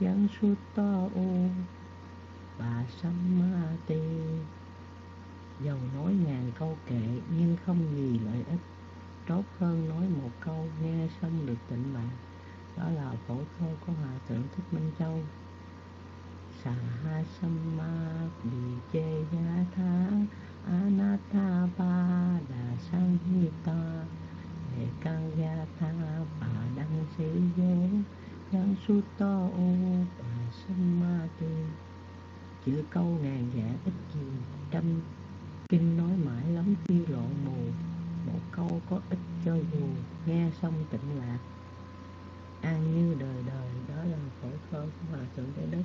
yang sutta o bà Samati dầu nói ngàn câu kệ, nhưng không gì lợi ích. Tốt hơn nói một câu, nghe xong được tịnh mạng đó là phổ thơ của hòa thượng thích minh châu. Xà ha samma bì chê ya tha anatha ba đà sang hi ta hệ căn ya tha bà đăng sĩ vô nhân su to ô bà samma tu chữ câu ngàn dạ ít gì, trăm kinh nói mãi lắm khi lộ mù. Một câu có ích cho dù, nghe xong tịnh lạc. An như đời đời, đó là khổ thơ của hòa thượng trái đất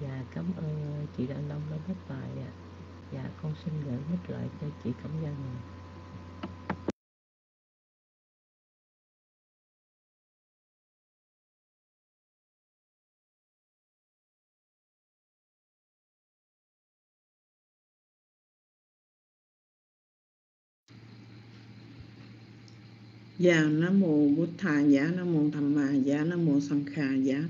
và cảm ơn chị đã Đông đã viết bài ạ. Và con xin gửi hết lại cho chị Cẩm ơn Dạ Nam mô Bụt Thà Giá, Nam mô Tham Ma Giá, Nam mô Sang Kha Giá.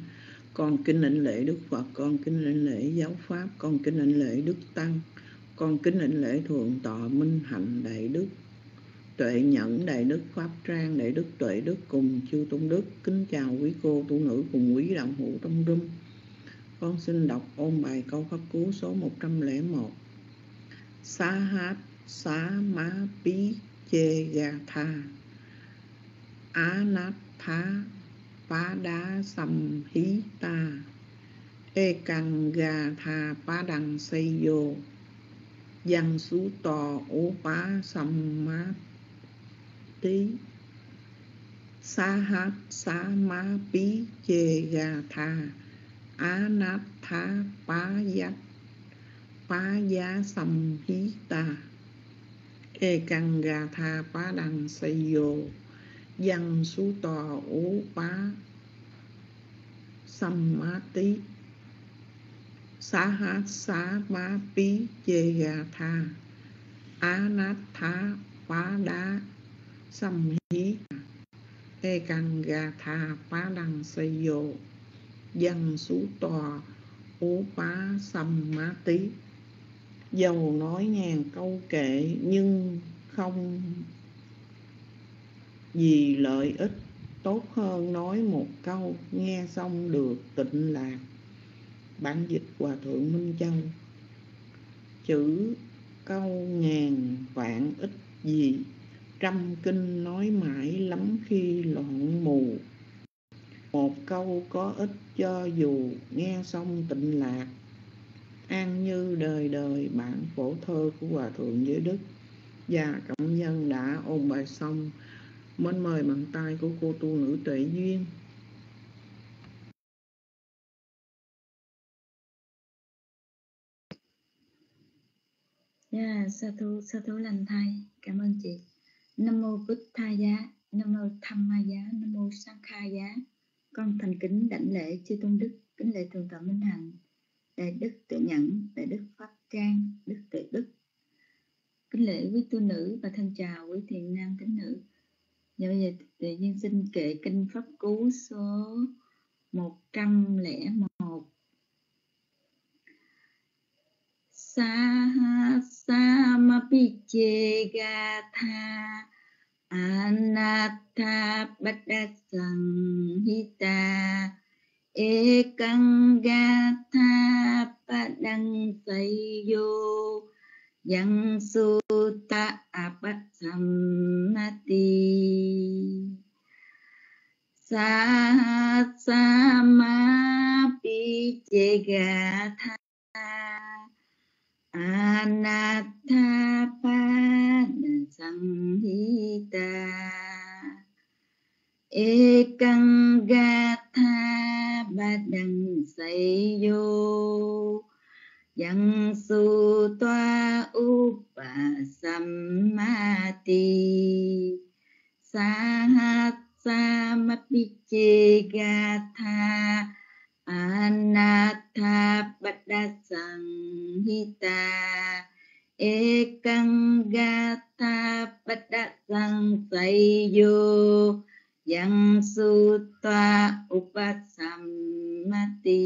Con kính lệnh lễ Đức Phật, Con kính lệnh lễ Giáo Pháp, Con kính lệnh lễ Đức Tăng, Con kính lệnh lễ Thượng Tọa Minh Hạnh Đại Đức, Tuệ Nhẫn Đại Đức Pháp Trang, Đại Đức Tuệ Đức cùng chư Tôn Đức. Kính chào quý cô, tu nữ cùng quý đạo hữu trong rung. Con xin đọc ôn bài câu pháp cú số 101 Sa hát xá má bí chê ga tha Anatha Pada Samhita Ekanga Tha Padang Seyo Văn Sú Tò Upa Sammati Sahat Sama Pi Chê Ga Tha Anatha Payat Paya Samhita Ekanga Tha Padang Seyo văn su tò ố bá sammati xá hát xá bá pí chê gà tha á nát thá phá đá xăm hí ê căng gà tha phá đăng xây dồ văn su tòa ố bá xăm má tí dầu nói ngàn câu kệ nhưng không vì lợi ích tốt hơn nói một câu, nghe xong được tịnh lạc. Bản dịch hòa thượng minh châu chữ câu ngàn vạn ít gì? Trăm kinh nói mãi lắm khi loạn mù. Một câu có ích cho dù nghe xong tịnh lạc. An như đời đời bản phổ thơ của hòa thượng giới đức. Và cộng nhân đã ôn bài xong. Mến mời bàn tay của cô tu nữ tuệ duyên. Yeah, sa thú sa thú lành thai cảm ơn chị. Nam mô bích tha giá. Nam mô tham ma giá. Nam mô sang kha giá. Con thành kính đảnh lễ chư tôn đức kính lễ thượng tọa minh hạnh. Đại đức tự nhẫn đại đức pháp trang đức tự đức. Kính lễ quý tu nữ và thân chào quý thiện nam tín nữ. Dạ bây giờ tự nhiên xin kệ kinh pháp cú số 101 Sa sa ma pi che ga tha anatha badasang hita. Ekang ga tha padang sayo yang sutta apat sammati. Sa sama pi chega tha anatta pa ekang badang sayo yang su toa upa sammati sahat samapiche gatha anatha badasang ekang gatha badasang yang su toa upa sammati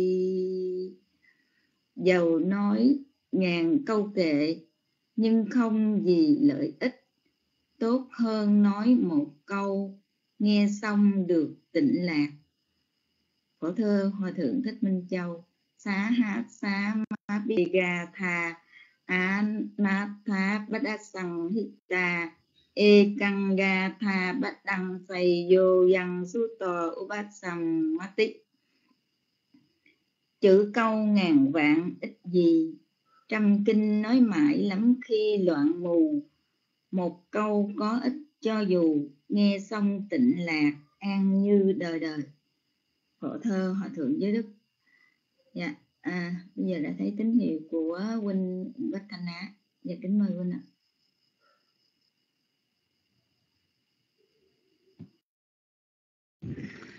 dầu nói ngàn câu kệ nhưng không gì lợi ích. Tốt hơn nói một câu, nghe xong được tịnh lạc. Phổ thơ hòa thượng thích minh châu, xá hát xá ma bi ga tha á na tha bát đa sằng hít ta e căng ga tha bát đăng say vô yang su tò u bát sằng ma tích chữ câu ngàn vạn ít gì trăm kinh nói mãi lắm khi loạn mù. Một câu có ích cho dù nghe xong tịnh lạc an như đời đời. Phổ thơ hòa thượng giới đức. Dạ à, bây giờ đã thấy tín hiệu của huynh bách thanh á. Dạ kính mời huynh ạ.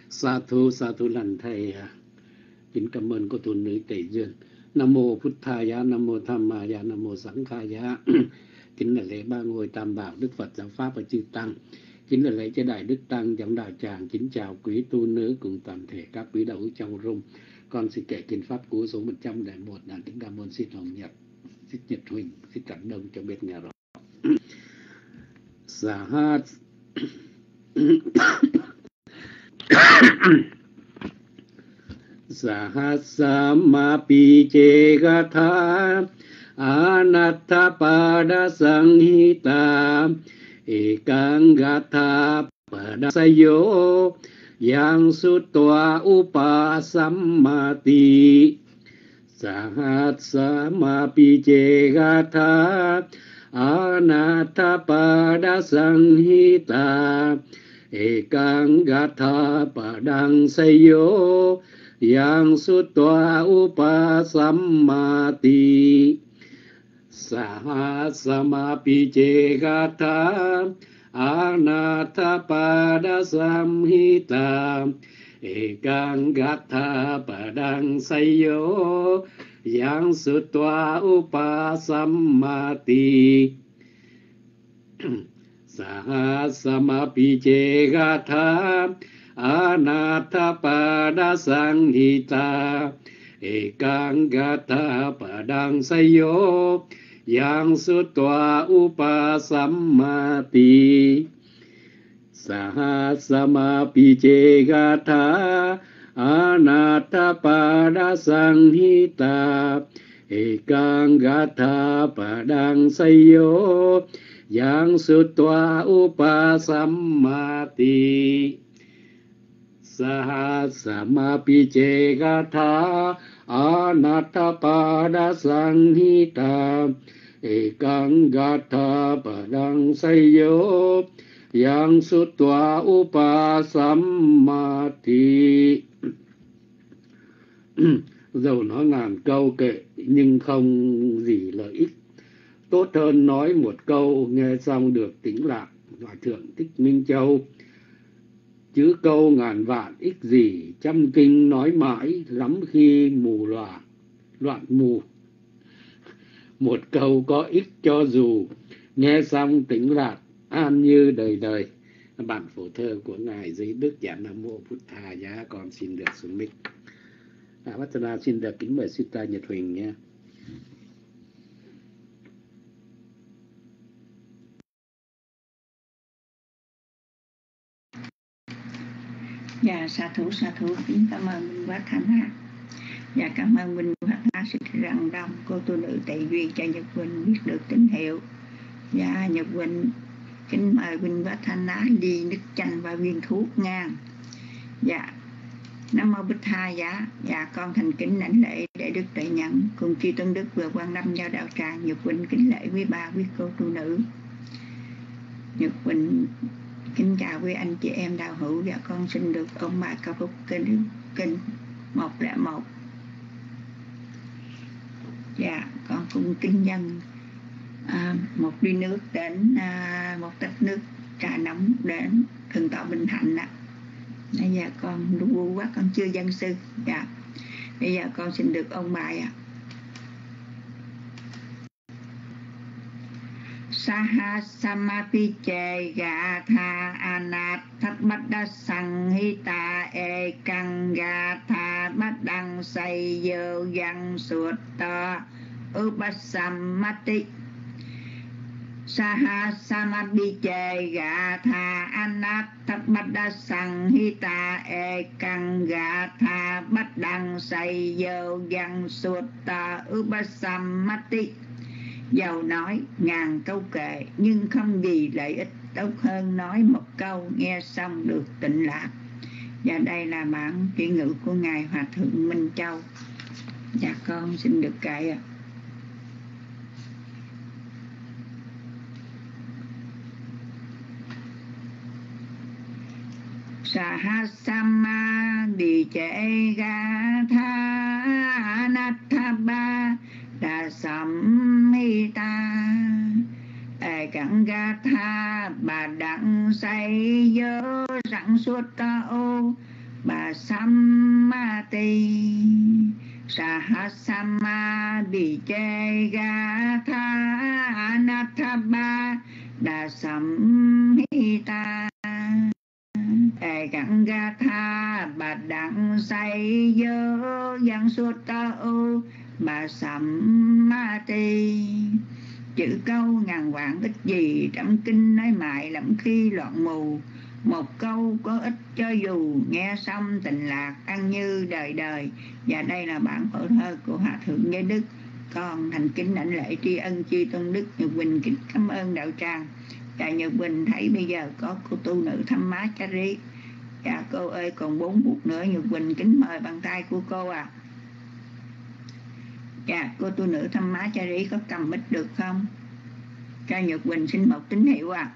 Sa thu sa thu lành thầy kính cảm ơn cô tu nữ tề duyên nam mô phật thaya nam mô tham maya nam mô sẵn khaya kính là lễ ba ngôi tam bảo đức phật giáo pháp và chư tăng kính là lễ cho đại đức tăng giảng đạo tràng kính chào quý tu nữ cùng toàn thể các quý đạo hữu trong rung con xin kể kinh pháp cú số 101 đàn kính cảm ơn xin hồng nhật xin nhật huỳnh xin cảm đông cho biết nghe rõ Sahat Sahasama Pichekatha Anatta Pada Sanghita Ekangata Pada Sayo Yang Sutwa Upasammati Sahasama Pichekatha Anatta Pada Yang sutwa upasammati sahasamapi cegata anata pada samhita. Ekang gata padang sayo. Yang sutwa upasammati sahasamapi cegata Anatta pada sanghita ekangata padang sayo Yang sutwa upasammati Sahasama pice gata Anatta pada sanghita ekangata padang sayo Yang sutwa upasammati. Sahasamapi cegata Anatta pada sanghita Ekang gata padang sayo Yang sutwa upasammati Dầu nói ngàn câu kệ, nhưng không gì lợi ích. Tốt hơn nói một câu, nghe xong được tĩnh lặng Hòa thượng Thích Minh Châu chữ câu ngàn vạn ích gì trăm kinh nói mãi lắm khi mù loạn loạn mù. Một câu có ích cho dù nghe xong tĩnh lạc an như đời đời. Bản phổ thơ của ngài dưới đức giả nam mô Phật thà giá con xin được xuống mic. À, Vattana xin được kính mời Sita Nhật Huỳnh nha Dạ, xa thủ xa thủ kính cảm ơn Minh quát thánh Hạ. Dạ, cảm ơn Minh quát thánh sự rằng đông cô tu nữ tệ duy cho Nhật Quỳnh biết được tín hiệu. Dạ, Nhật Quỳnh kính mời Minh quát thánh Á đi nước chanh và viên thuốc ngang Dạ, Nam mô Bích Tha dạ, dạ con thành kính lãnh lễ để đức tuệ nhận cùng chư tôn đức vừa quan năm giao đạo tràng Nhật Quỳnh kính lễ quý ba quý cô tu nữ. Nhật Quỳnh Kính chào quý anh chị em đạo hữu và con xin được ôn bài ca phúc kinh kinh 101 Dạ con cung kính dân à, một ly nước đến à, một tách nước trà nóng đến thường tọa bình hạnh ạ. Bây giờ con đu quá con chưa dân sư. Dạ bây giờ con xin được ông bài ạ. à. Sahasamatiche ga tha anat thất bát đa sang hi ta e căng ga tha bát đăng say dơ văn suột ta upasamati che ga tha anat thất bát đa sang hi ta e căng ga tha bát đăng say dơ văn suột ta upasamati Giàu nói, ngàn câu kệ, nhưng không gì lợi ích, tốt hơn nói một câu, nghe xong được tịnh lạc. Và đây là bản chuyển ngữ của Ngài Hòa Thượng Minh Châu. Dạ con xin được kệ ạ. Sahasama đi chế ga tha nathaba đà sẩm mi ta ê cẳng ga tha, bà đặng say dơ sẵn suốt ta ô. Bà sam ma ti sa ha sam ma bi che ga tha anatha ba đà sẩm mi ta ê cẳng ga tha, bà đặng say dơ dân suốt ta ô bà sẩm ma ti chữ câu ngàn vạn ích gì trăm kinh nói mại lẫm khi loạn mù. Một câu có ích cho dù, nghe xong tình lạc ăn như đời đời. Và đây là bản phổ thơ của hòa thượng giới đức. Con thành kính đảnh lễ tri ân chi tôn đức nhật quỳnh kính cảm ơn đạo tràng. Và nhật quỳnh thấy bây giờ có cô tu nữ thăm má cha ri. Dạ cô ơi, còn bốn phút nữa, nhật quỳnh kính mời bàn tay của cô à Dạ, cô tu nữ thăm má cha rí có cầm mít được không? cha Nhật Quỳnh xin một tín hiệu à.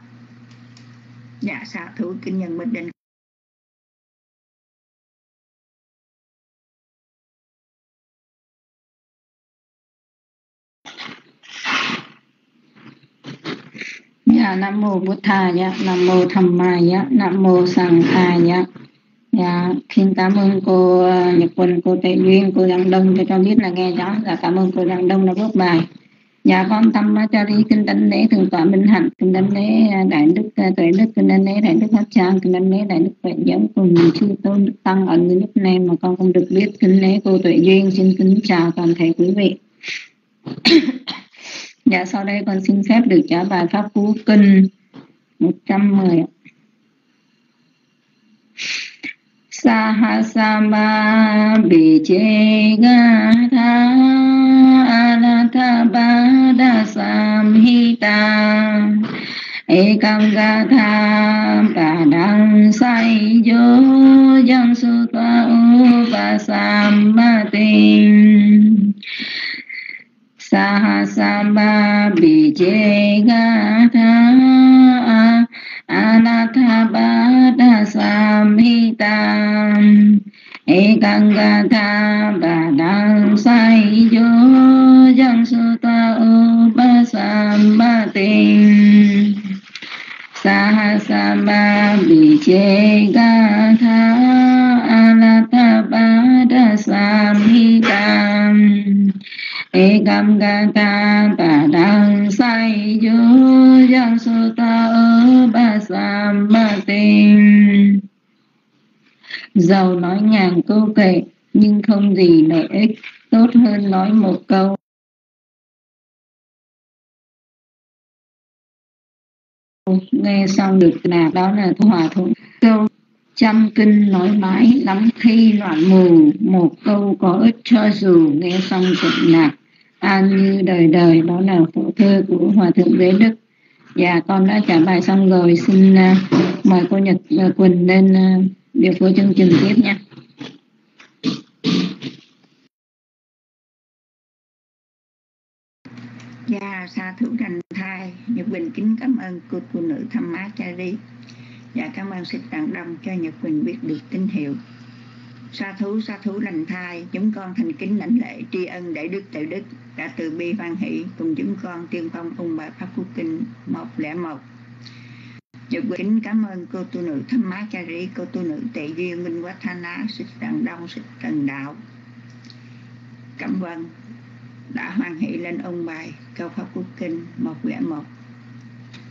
Dạ, xa thủ kinh nhân minh định Dạ, Nam Mô Bụt Thà, dạ, Nam Mô Tham Ma, dạ, Nam Mô Sang tha dạ. Dạ, xin cảm ơn cô ờ, Nhật Quỳnh, cô Tệ Duyên, cô Giang Đông cho cho biết là nghe rõ. Dạ, cảm ơn cô Giang Đông đã góp bài. Dạ, con tâm cho đi kinh đánh lễ thượng tọa minh hạnh, kinh đánh lễ đại đức tuệ đức, kinh đánh lễ đại đức pháp trang, kinh đánh lễ đại đức tuệ giống cùng chư tôn đức tăng ở những lúc này mà con không được biết kinh lễ cô Tuệ Duyên. Xin kính chào toàn thể quý vị. dạ, sau đây con xin phép được trả bài pháp cú kinh 110 ạ. Sahasama Vijaygatha Anatabada Samhita Ekam Gatha Padang Sai Yo Yang Sutta Upasamati Sahasama Vijaygatha Anathabada Samhita Ekangata Badang Sai Yo Yang Sutta Upasamati Sahasama Vijaygatha Anathabada Samhita Ekam gata badang sai yo yang sutta upasamati Giàu nói ngàn câu kệ nhưng không gì lợi ích tốt hơn nói một câu. Nghe xong được là đó là hòa thượng câu trăm kinh nói mãi lắm khi loạn mù một câu có ích cho dù. Nghe xong tịnh lạc an như đời đời đó là phổ thơ của hòa thượng giới đức. Dạ con đã trả bài xong rồi xin uh, mời cô nhật uh, quỳnh lên uh, điều phối chương trình tiếp nha. Dạ, sa thủ thành thai Nhật Quỳnh kính cảm ơn cô phụ nữ thăm má cha đi Dạ cảm ơn sức tặng đông cho Nhật Quỳnh biết được tín hiệu. Sa thú, sa thú lành thai Chúng con thành kính lãnh lễ tri ân đại đức tự đức Đã từ bi hoan hỷ Cùng chúng con tiên phong ung bài Pháp Phú Kinh 101 Nhật Quỳnh kính cảm ơn cô tu nữ thâm má cha rí Cô tu nữ tệ duyên minh quá tha ná Sích Trần đông, Sích trần đạo. Cảm ơn đã hoan hỷ lên ông bài câu pháp quốc kinh một vẽ một.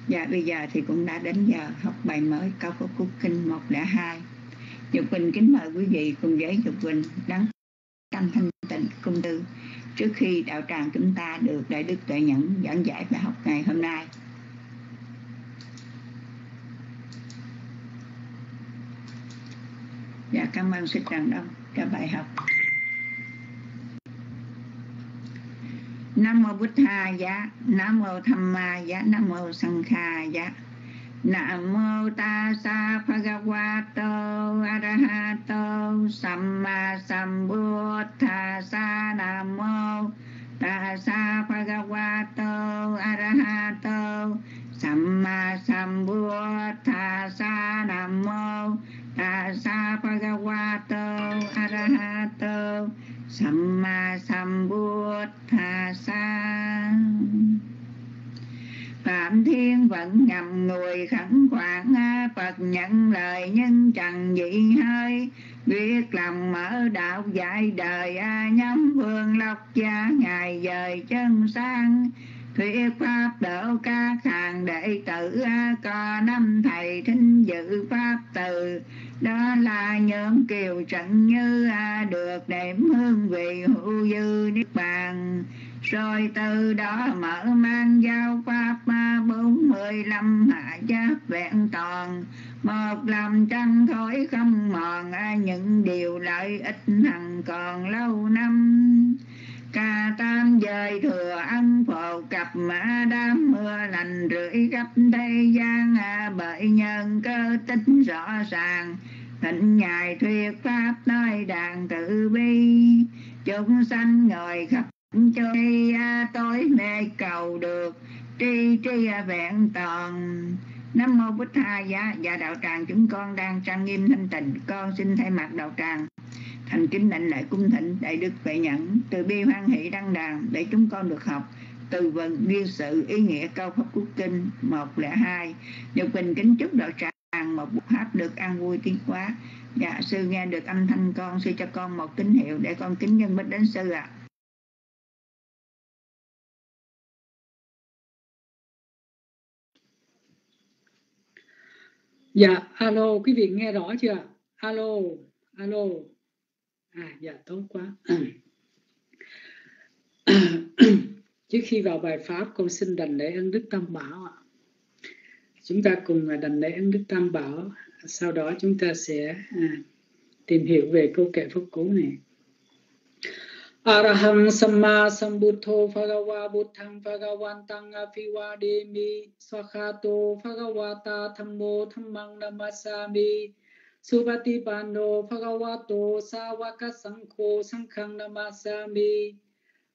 Dạ bây giờ thì cũng đã đến giờ học bài mới câu pháp quốc kinh 102 Dục dạ, Quỳnh kính mời quý vị cùng với Dục Quỳnh đắng tâm thanh tịnh cung tư trước khi đạo tràng chúng ta được Đại Đức Tuệ Nhẫn giảng giải bài học ngày hôm nay. Dạ cảm ơn sư Trần Đông cho bài học. Nam mô bút Tha dạ Nam mô Tham Ma dạ Nam mô Sang Kha dạ Nam mô ta Tassa Bhagavato Arahato Samma Sa. Nam mô ta Tassa Bhagavato Arahato Samma Sa. Nam mô Tassa Bhagavato Arahato Samma Sambuddhasa Phạm Thiên vẫn ngầm người khẩn khoản Phật nhận lời Nhân chẳng dị hơi. Biết lòng mở đạo dạy đời Nhóm vương lộc gia Ngài dời chân sang. Thuyết pháp đỡ các hàng đệ tử Có năm thầy thính dự pháp từ. Đó là nhóm kiều trận như Được đệm hương vị hữu dư niết bàn. Rồi từ đó mở mang giao pháp bốn mươi lăm hạ giáp vẹn toàn. Một làm trăng thối không mòn những điều lợi ích hằng còn lâu năm ca tam giới thừa ân phổ cập mã đám mưa lành rưỡi khắp thế gian bởi nhân cơ tính rõ ràng. Thịnh ngài thuyết pháp nơi đàn tự bi. Chúng sanh ngồi khắp cho tối mê cầu được, tri tri vẹn toàn. Nam mô Bích Tha Giá. Dạ đạo tràng, chúng con đang trang nghiêm thanh tịnh. Con xin thay mặt đạo tràng. Thành kính đảnh lại cung thịnh Đại Đức Vệ Nhẫn Từ bi hoan hỷ đăng đàn Để chúng con được học từ vần nguyên sự ý nghĩa câu pháp quốc kinh một lẻ hai được bình kính chúc đạo tràng một buổi pháp được an vui tiến hóa dạ sư nghe được âm thanh con sư cho con một tín hiệu để con kính nhân bích đến sư ạ à. Dạ, alo, quý vị nghe rõ chưa? Alo, alo. À, dạ, tốt quá. Trước khi vào bài Pháp, con xin đành lễ ân Đức Tam Bảo. Chúng ta cùng đành lễ ân Đức Tam Bảo. Sau đó chúng ta sẽ à, tìm hiểu về câu kệ phật cú này. Arahang Samma Sambuddho Phagawa Buddhang Phagawantang Afiwademi swakato Phagawata Thammo Thammang Namasami Supati Pano Phagawato Sawaka Sankho Sankhang Namasami.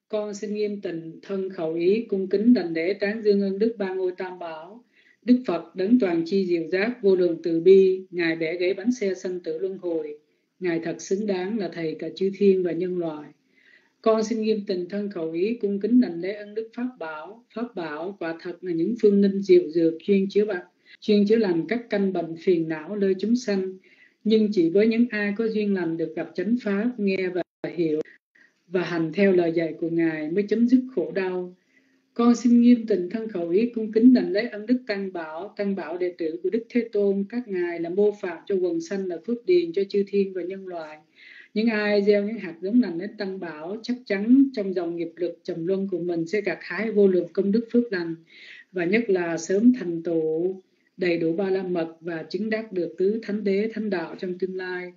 Con xin nghiêm tịnh thân khẩu ý, cung kính đảnh lễ tán dương ơn Đức Ba Ngôi Tam Bảo. Đức Phật đấng toàn chi diệu giác vô lượng từ bi, Ngài bẻ gãy bánh xe sanh tử luân hồi. Ngài thật xứng đáng là Thầy cả chư thiên và nhân loại. Con xin nghiêm tình thân khẩu ý, cung kính đảnh lễ ân đức pháp bảo. Pháp bảo quả thật là những phương ninh diệu dược chuyên chữa bệnh chuyên chữa lành các căn bệnh phiền não nơi chúng sanh nhưng chỉ với những ai có duyên lành được gặp chánh pháp, nghe và hiểu và hành theo lời dạy của ngài mới chấm dứt khổ đau. Con xin nghiêm tình thân khẩu ý, cung kính đảnh lễ ân đức tăng bảo. Tăng bảo đệ tử của đức thế tôn, các ngài là mô phạm cho quần sanh là phước điền cho chư thiên và nhân loại. Những ai gieo những hạt giống lành đến tăng bảo, chắc chắn trong dòng nghiệp lực trầm luân của mình sẽ gặt hái vô lượng công đức phước lành, và nhất là sớm thành tựu đầy đủ ba la mật và chứng đắc được tứ thánh đế, thánh đạo trong tương lai.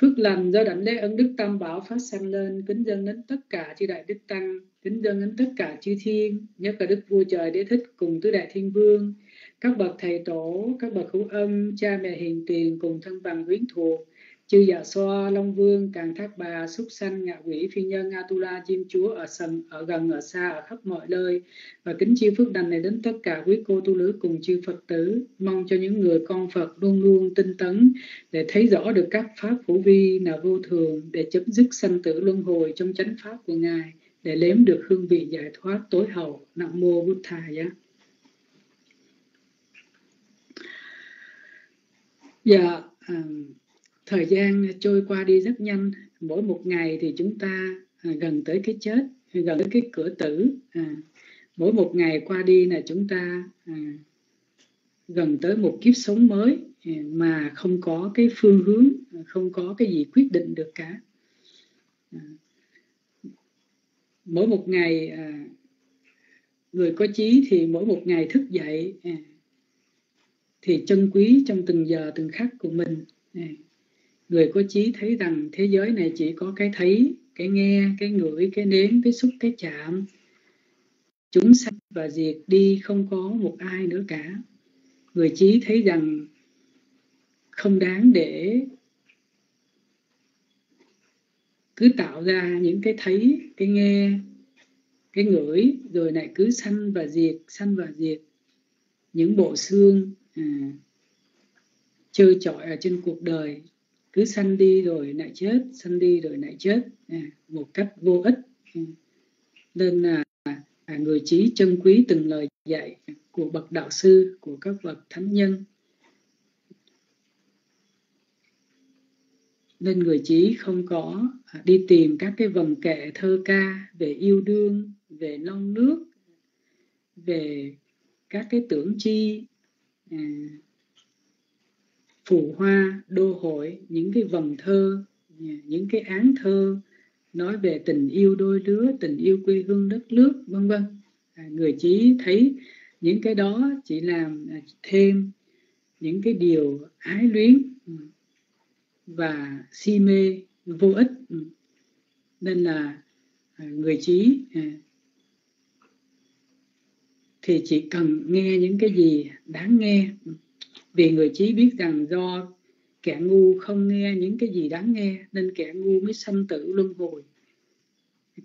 Phước lành do đảnh lễ ân đức tam bảo phát sanh lên, kính dân đến tất cả chư đại đức tăng, kính dân đến tất cả chư thiên, nhất là đức vua trời đế thích cùng tứ đại thiên vương, các bậc thầy tổ, các bậc hữu âm, cha mẹ hiền tiền cùng thân bằng quyến thuộc chư già so long vương càng thác bà súc sanh ngạ quỷ phi nhân atula chim chúa ở sân ở gần ở xa ở khắp mọi nơi. Và kính chi phước đành này đến tất cả quý cô tu nữ cùng chư phật tử. Mong cho những người con phật luôn luôn tinh tấn để thấy rõ được các pháp phổ vi là vô thường để chấm dứt sanh tử luân hồi trong chánh pháp của ngài để nếm được hương vị giải thoát tối hậu. Nam mô bút thà giá. Dạ um, thời gian trôi qua đi rất nhanh. Mỗi một ngày thì chúng ta à, gần tới cái chết gần tới cái cửa tử à, mỗi một ngày qua đi là chúng ta à, gần tới một kiếp sống mới à, mà không có cái phương hướng không có cái gì quyết định được cả. À, mỗi một ngày à, người có chí thì mỗi một ngày thức dậy à, thì trân quý trong từng giờ từng khắc của mình người có trí thấy rằng thế giới này chỉ có cái thấy cái nghe cái ngửi cái nếm cái xúc cái chạm. Chúng sanh và diệt đi không có một ai nữa cả. Người trí thấy rằng không đáng để cứ tạo ra những cái thấy cái nghe cái ngửi rồi lại cứ sanh và diệt sanh và diệt những bộ xương à, chơi chọi ở trên cuộc đời cứ sanh đi rồi lại chết, sanh đi rồi lại chết. À, một cách vô ích. Ừ. Nên là à, người trí trân quý từng lời dạy của bậc đạo sư, của các bậc thánh nhân. Nên người trí không có à, đi tìm các cái vần kệ thơ ca về yêu đương, về non nước, về các cái tưởng chi phù hoa đô hội những cái vần thơ những cái án thơ nói về tình yêu đôi đứa tình yêu quê hương đất nước vân vân à, người trí thấy những cái đó chỉ làm à, thêm những cái điều ái luyến ừ, và si mê vô ích ừ. nên là à, người trí à, thì chỉ cần nghe những cái gì đáng nghe. Ừ vì người trí biết rằng do kẻ ngu không nghe những cái gì đáng nghe nên kẻ ngu mới sanh tử luân hồi.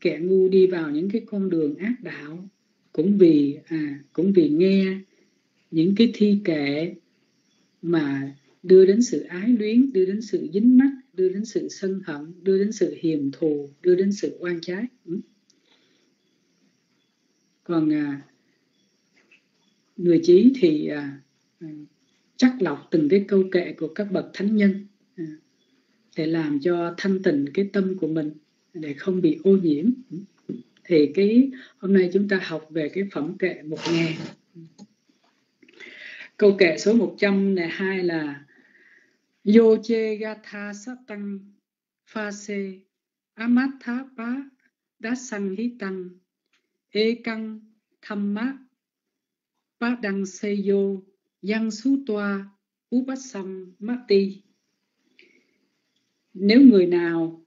Kẻ ngu đi vào những cái con đường ác đạo cũng vì à cũng vì nghe những cái thi kệ mà đưa đến sự ái luyến đưa đến sự dính mắc đưa đến sự sân hận đưa đến sự hiềm thù đưa đến sự oan trái. Ừ. Còn à, người trí thì à, chắc lọc từng cái câu kệ của các bậc thánh nhân à, để làm cho thanh tịnh cái tâm của mình, để không bị ô nhiễm. Thì cái, hôm nay chúng ta học về cái phẩm kệ một ngàn. Câu kệ số 102 là, Yo che gatha satang, pha se, amatha pa dasang hi tăng e căng, tham mát, pa đăng se yo yang su toa upasam mati nếu người nào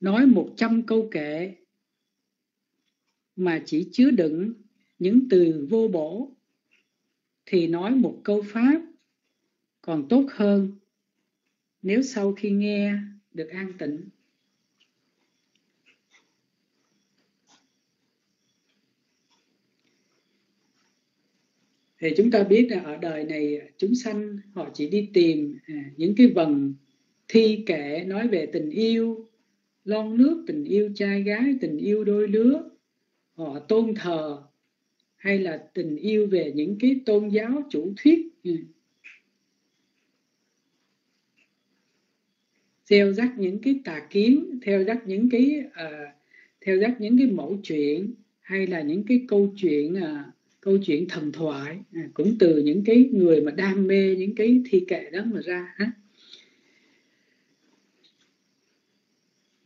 nói một trăm câu kệ mà chỉ chứa đựng những từ vô bổ, thì nói một câu pháp còn tốt hơn nếu sau khi nghe được an tịnh. Thì chúng ta biết là ở đời này à, chúng sanh họ chỉ đi tìm à, những cái vần thi kệ nói về tình yêu lon nước tình yêu trai gái tình yêu đôi lứa họ tôn thờ hay là tình yêu về những cái tôn giáo chủ thuyết. Ừ. Theo dắt những cái tà kiến theo dắt những cái uh, theo dắt những cái mẫu chuyện hay là những cái câu chuyện uh, câu chuyện thần thoại à, cũng từ những cái người mà đam mê những cái thi kệ đó mà ra ha.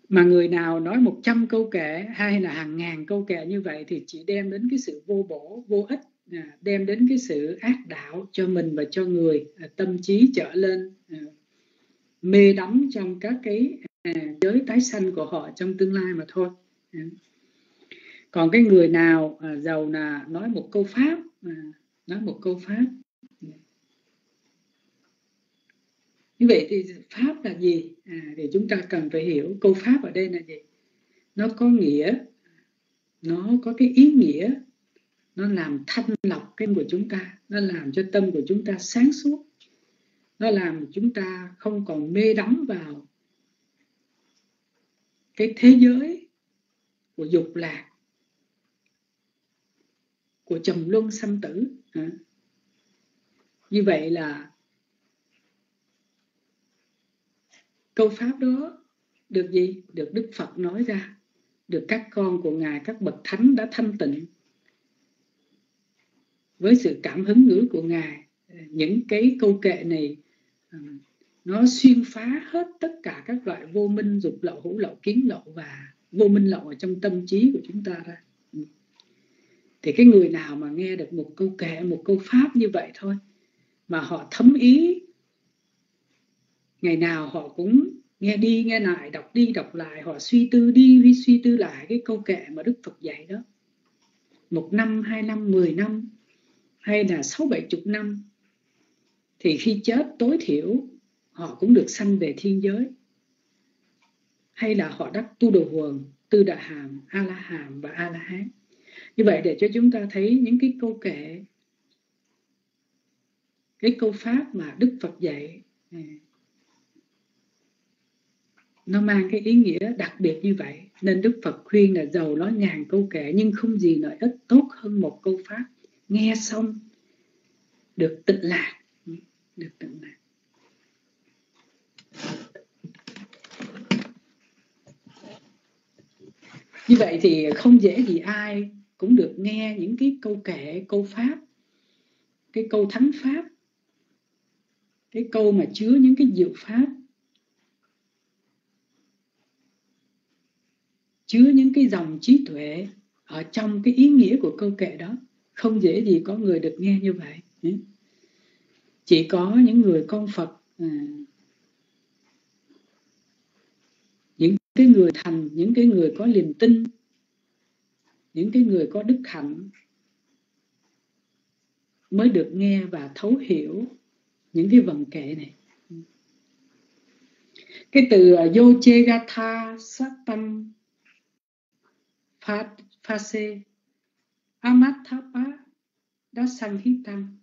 Mà người nào nói 100 câu kệ hay là hàng ngàn câu kệ như vậy thì chỉ đem đến cái sự vô bổ vô ích à, đem đến cái sự ác đạo cho mình và cho người à, tâm trí trở lên à, mê đắm trong các cái à, giới tái sanh của họ trong tương lai mà thôi à còn cái người nào à, giàu là nói một câu pháp à, nói một câu pháp. Như vậy thì pháp là gì? À, thì chúng ta cần phải hiểu câu pháp ở đây là gì. Nó có nghĩa nó có cái ý nghĩa nó làm thanh lọc cái của chúng ta nó làm cho tâm của chúng ta sáng suốt. Nó làm chúng ta không còn mê đắm vào cái thế giới của dục lạc của trầm luân sanh tử. Như vậy là câu pháp đó được gì? Được đức phật nói ra. Được các con của ngài, các bậc thánh đã thanh tịnh với sự cảm hứng ngữ của ngài. Những cái câu kệ này à, nó xuyên phá hết tất cả các loại vô minh, dục lậu, hữu lậu, kiến lậu và vô minh lậu ở trong tâm trí của chúng ta ra thì cái người nào mà nghe được một câu kệ, một câu pháp như vậy thôi, mà họ thấm ý, ngày nào họ cũng nghe đi, nghe lại, đọc đi, đọc lại, họ suy tư đi suy tư lại cái câu kệ mà đức phật dạy đó. Một năm, hai năm, mười năm, hay là sáu bảy chục năm, thì khi chết tối thiểu, họ cũng được sanh về thiên giới. Hay là họ đắc tu đồ huần tư đà hàm, a la hàm và a la hán như vậy để cho chúng ta thấy những cái câu kệ, cái câu pháp mà đức phật dạy à, nó mang cái ý nghĩa đặc biệt như vậy. Nên đức phật khuyên là giàu nó ngàn câu kệ, nhưng không gì lợi ích tốt hơn một câu pháp. Nghe xong, được tịnh lạc. Được tịnh lạc. Như vậy thì không dễ gì ai cũng được nghe những cái câu kệ câu pháp cái câu thắng pháp cái câu mà chứa những cái diệu pháp chứa những cái dòng trí tuệ ở trong cái ý nghĩa của câu kệ đó. Không dễ gì có người được nghe như vậy. Ừ. Chỉ có những người con phật à, những cái người thành những cái người có niềm tin những cái người có đức hạnh mới được nghe và thấu hiểu những cái vần kệ này. Cái từ à, Yochegatha Satam Phase Amathapa đó sang hít tăng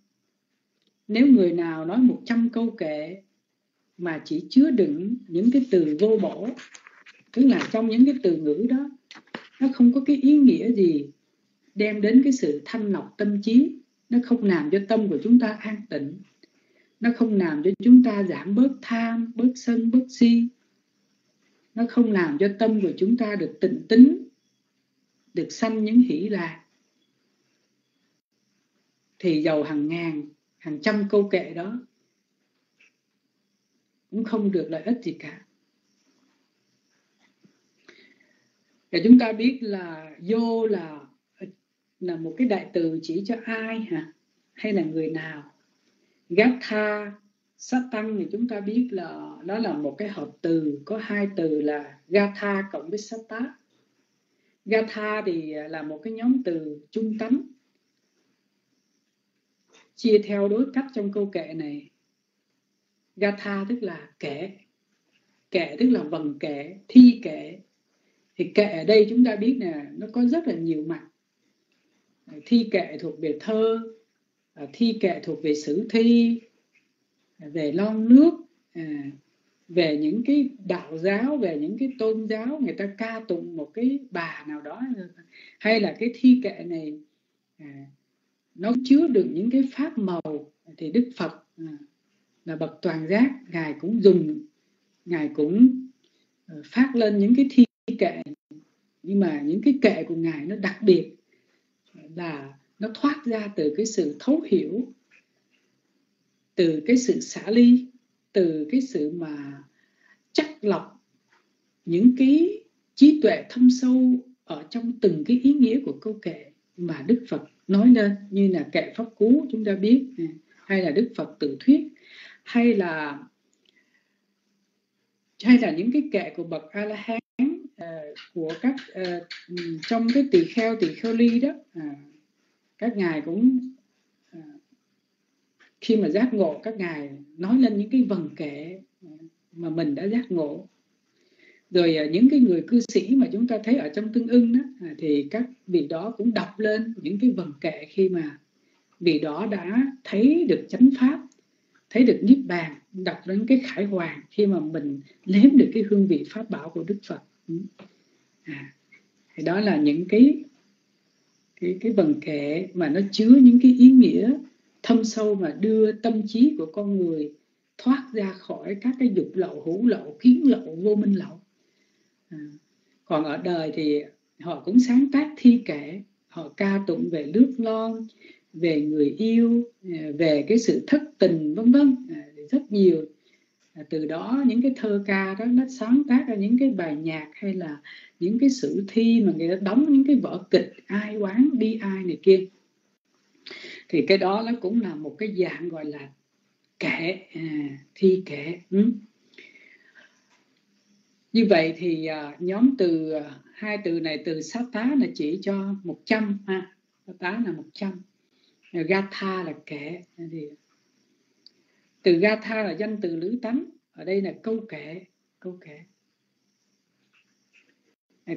nếu người nào nói một trăm câu kệ mà chỉ chứa đựng những cái từ vô bổ, tức là trong những cái từ ngữ đó nó không có cái ý nghĩa gì đem đến cái sự thanh lọc tâm trí. Nó không làm cho tâm của chúng ta an tịnh. Nó không làm cho chúng ta giảm bớt tham, bớt sân, bớt si. Nó không làm cho tâm của chúng ta được tịnh tính, được sanh những hỷ lạc thì giàu hàng ngàn, hàng trăm câu kệ đó cũng không được lợi ích gì cả. Và chúng ta biết là vô là là một cái đại từ chỉ cho ai hả? Hay là người nào? Gatha sát tăng thì chúng ta biết là đó là một cái hợp từ, có hai từ là gatha cộng với sát tá gatha thì là một cái nhóm từ trung tánh, chia theo đối cách trong câu kệ này. Gatha tức là kệ kệ tức là vần kệ thi kệ thì kệ ở đây chúng ta biết là nó có rất là nhiều mặt. À, thi kệ thuộc về thơ à, thi kệ thuộc về sử thi à, về lon nước về những cái đạo giáo, về những cái tôn giáo, người ta ca tụng một cái bà nào đó. Hay là cái thi kệ này nó chứa được những cái pháp màu thì đức phật là bậc toàn giác. Ngài cũng dùng, ngài cũng ờ, phát lên những cái thi kệ. Nhưng mà những cái kệ của ngài nó đặc biệt là nó thoát ra từ cái sự thấu hiểu, từ cái sự xả ly, từ cái sự mà chắc lọc những cái trí tuệ thâm sâu ở trong từng cái ý nghĩa của câu kệ mà Đức Phật nói lên, như là kệ pháp cú chúng ta biết hay là Đức Phật tự thuyết, hay là hay là những cái kệ của bậc A La Hán của các uh, trong cái tỳ kheo tỳ kheo ly đó à, các ngài cũng à, khi mà giác ngộ các ngài nói lên những cái vần kệ à, mà mình đã giác ngộ rồi à, những cái người cư sĩ mà chúng ta thấy ở trong tương ưng đó à, thì các vị đó cũng đọc lên những cái vần kệ khi mà vị đó đã thấy được chánh pháp thấy được niết bàn đọc đến cái khải hoàng khi mà mình nếm được cái hương vị pháp bảo của đức phật. Ừ à, thì đó là những cái cái cái vần kệ mà nó chứa những cái ý nghĩa thâm sâu mà đưa tâm trí của con người thoát ra khỏi các cái dục lậu hữu lậu kiến lậu vô minh lậu à. còn ở đời thì họ cũng sáng tác thi kệ họ ca tụng về nước non, về người yêu à, về cái sự thất tình vân vân à, rất nhiều À, từ đó những cái thơ ca đó nó sáng tác ra những cái bài nhạc hay là những cái sử thi mà người ta đóng những cái vở kịch ai quán đi ai này kia thì cái đó nó cũng là một cái dạng gọi là kệ à, thi kệ ừ. như vậy thì à, nhóm từ à, hai từ này từ sát tá là chỉ cho 100 ha sát tá là 100 gatha là kệ thì từ gatha là danh từ lữ tánh ở đây là câu kệ câu kệ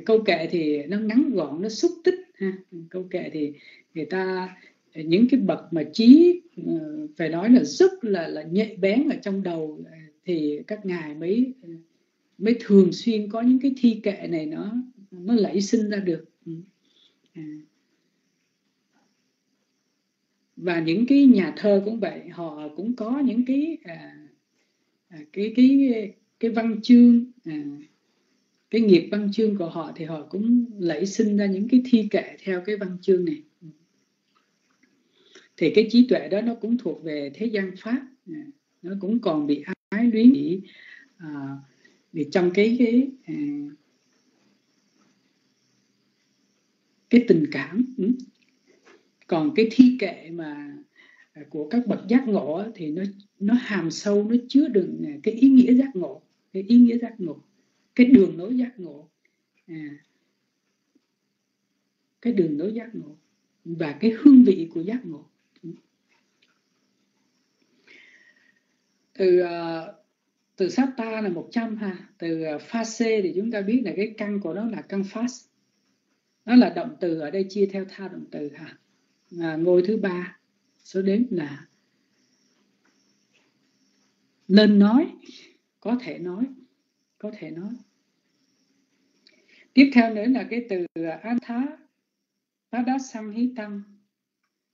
câu kệ thì nó ngắn gọn, nó xúc tích, ha. Câu kệ thì người ta, những cái bậc mà trí ờ, phải nói là rất là là nhạy bén ở trong đầu ờ, thì các ngài mới ờ, mới thường xuyên có những cái thi kệ này nó nó lẫy sinh ra được. Ừ. À và những cái nhà thơ cũng vậy họ cũng có những cái à, à, cái cái cái văn chương à, cái nghiệp văn chương của họ thì họ cũng lẫy sinh ra những cái thi kệ theo cái văn chương này thì cái trí tuệ đó nó cũng thuộc về thế gian pháp à, nó cũng còn bị ái luyến bị à, bị trong cái cái à, cái tình cảm. Ừ còn cái thi kệ mà à, của các bậc giác ngộ thì nó nó hàm sâu nó chứa đựng à, cái ý nghĩa giác ngộ cái ý nghĩa giác ngộ cái đường nối giác ngộ à, cái đường nối giác ngộ và cái hương vị của giác ngộ. Từ à, từ từ ta là 100 ha từ pha c thì chúng ta biết là cái căn của nó là căn phát. Nó là động từ ở đây chia theo tha động từ ha à, ngôi thứ ba. Số đếm là nên nói có thể nói có thể nói. Tiếp theo nữa là cái từ an thá đá sang hí tăng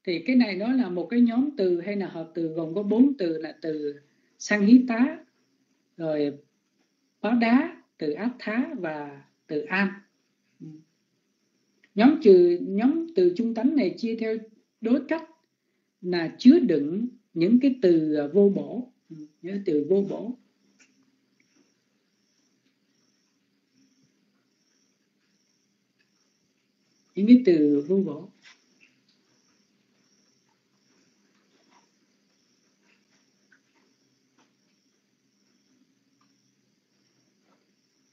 thì cái này nó là một cái nhóm từ hay là hợp từ gồm có bốn từ là từ sang hí tá rồi báo đá từ áp thá và từ an nhóm trừ, nhóm từ trung tánh này chia theo đối cách là chứa đựng những cái từ à, vô bổ. Những nhớ từ vô bổ. Những cái từ vô bổ.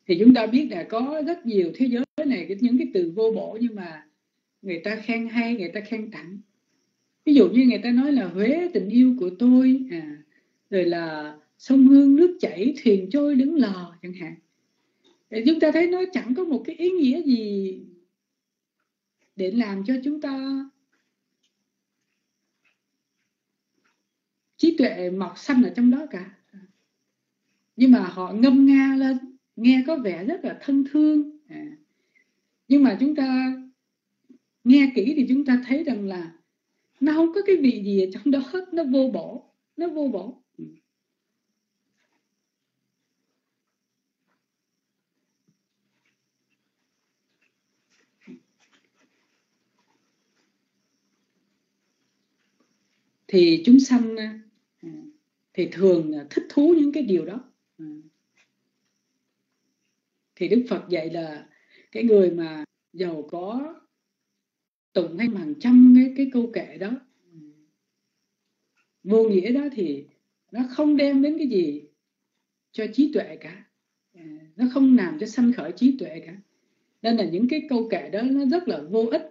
Thì chúng ta biết là có rất nhiều thế giới này những cái từ vô bổ nhưng mà người ta khen hay người ta khen tặng. Ví dụ như người ta nói là Huế tình yêu của tôi à, rồi là sông Hương nước chảy thuyền trôi đứng lò chẳng hạn. Thì chúng ta thấy nó chẳng có một cái ý nghĩa gì để làm cho chúng ta trí tuệ mọc xanh ở trong đó cả. Nhưng mà họ ngâm nga lên nghe có vẻ rất là thân thương. À. nhưng mà chúng ta nghe kỹ thì chúng ta thấy rằng là nó không có cái vị gì ở trong đó hết, nó vô bổ, nó vô bổ. Ừ. Thì chúng sanh à, thì thường thích thú những cái điều đó. À thì đức phật dạy là cái người mà giàu có tụng hay hàng trăm cái, cái câu kệ đó vô nghĩa đó thì nó không đem đến cái gì cho trí tuệ cả à, nó không làm cho sanh khởi trí tuệ cả nên là những cái câu kệ đó nó rất là vô ích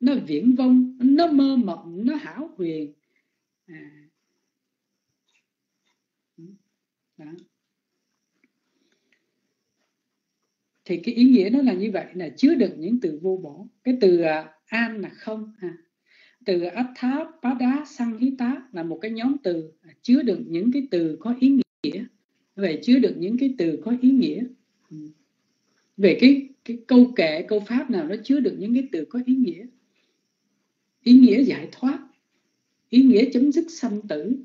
nó viễn vông nó mơ mộng nó hảo huyền à. đó. Thì cái ý nghĩa nó là như vậy là chứa đựng những từ vô bổ. Cái từ uh, an là không ha. Từ atha pada sanghita là một cái nhóm từ chứa đựng những cái từ có ý nghĩa. Về chứa đựng những cái từ có ý nghĩa. Về cái cái câu kệ câu pháp nào nó chứa đựng những cái từ có ý nghĩa. Ý nghĩa giải thoát. Ý nghĩa chấm dứt sanh tử.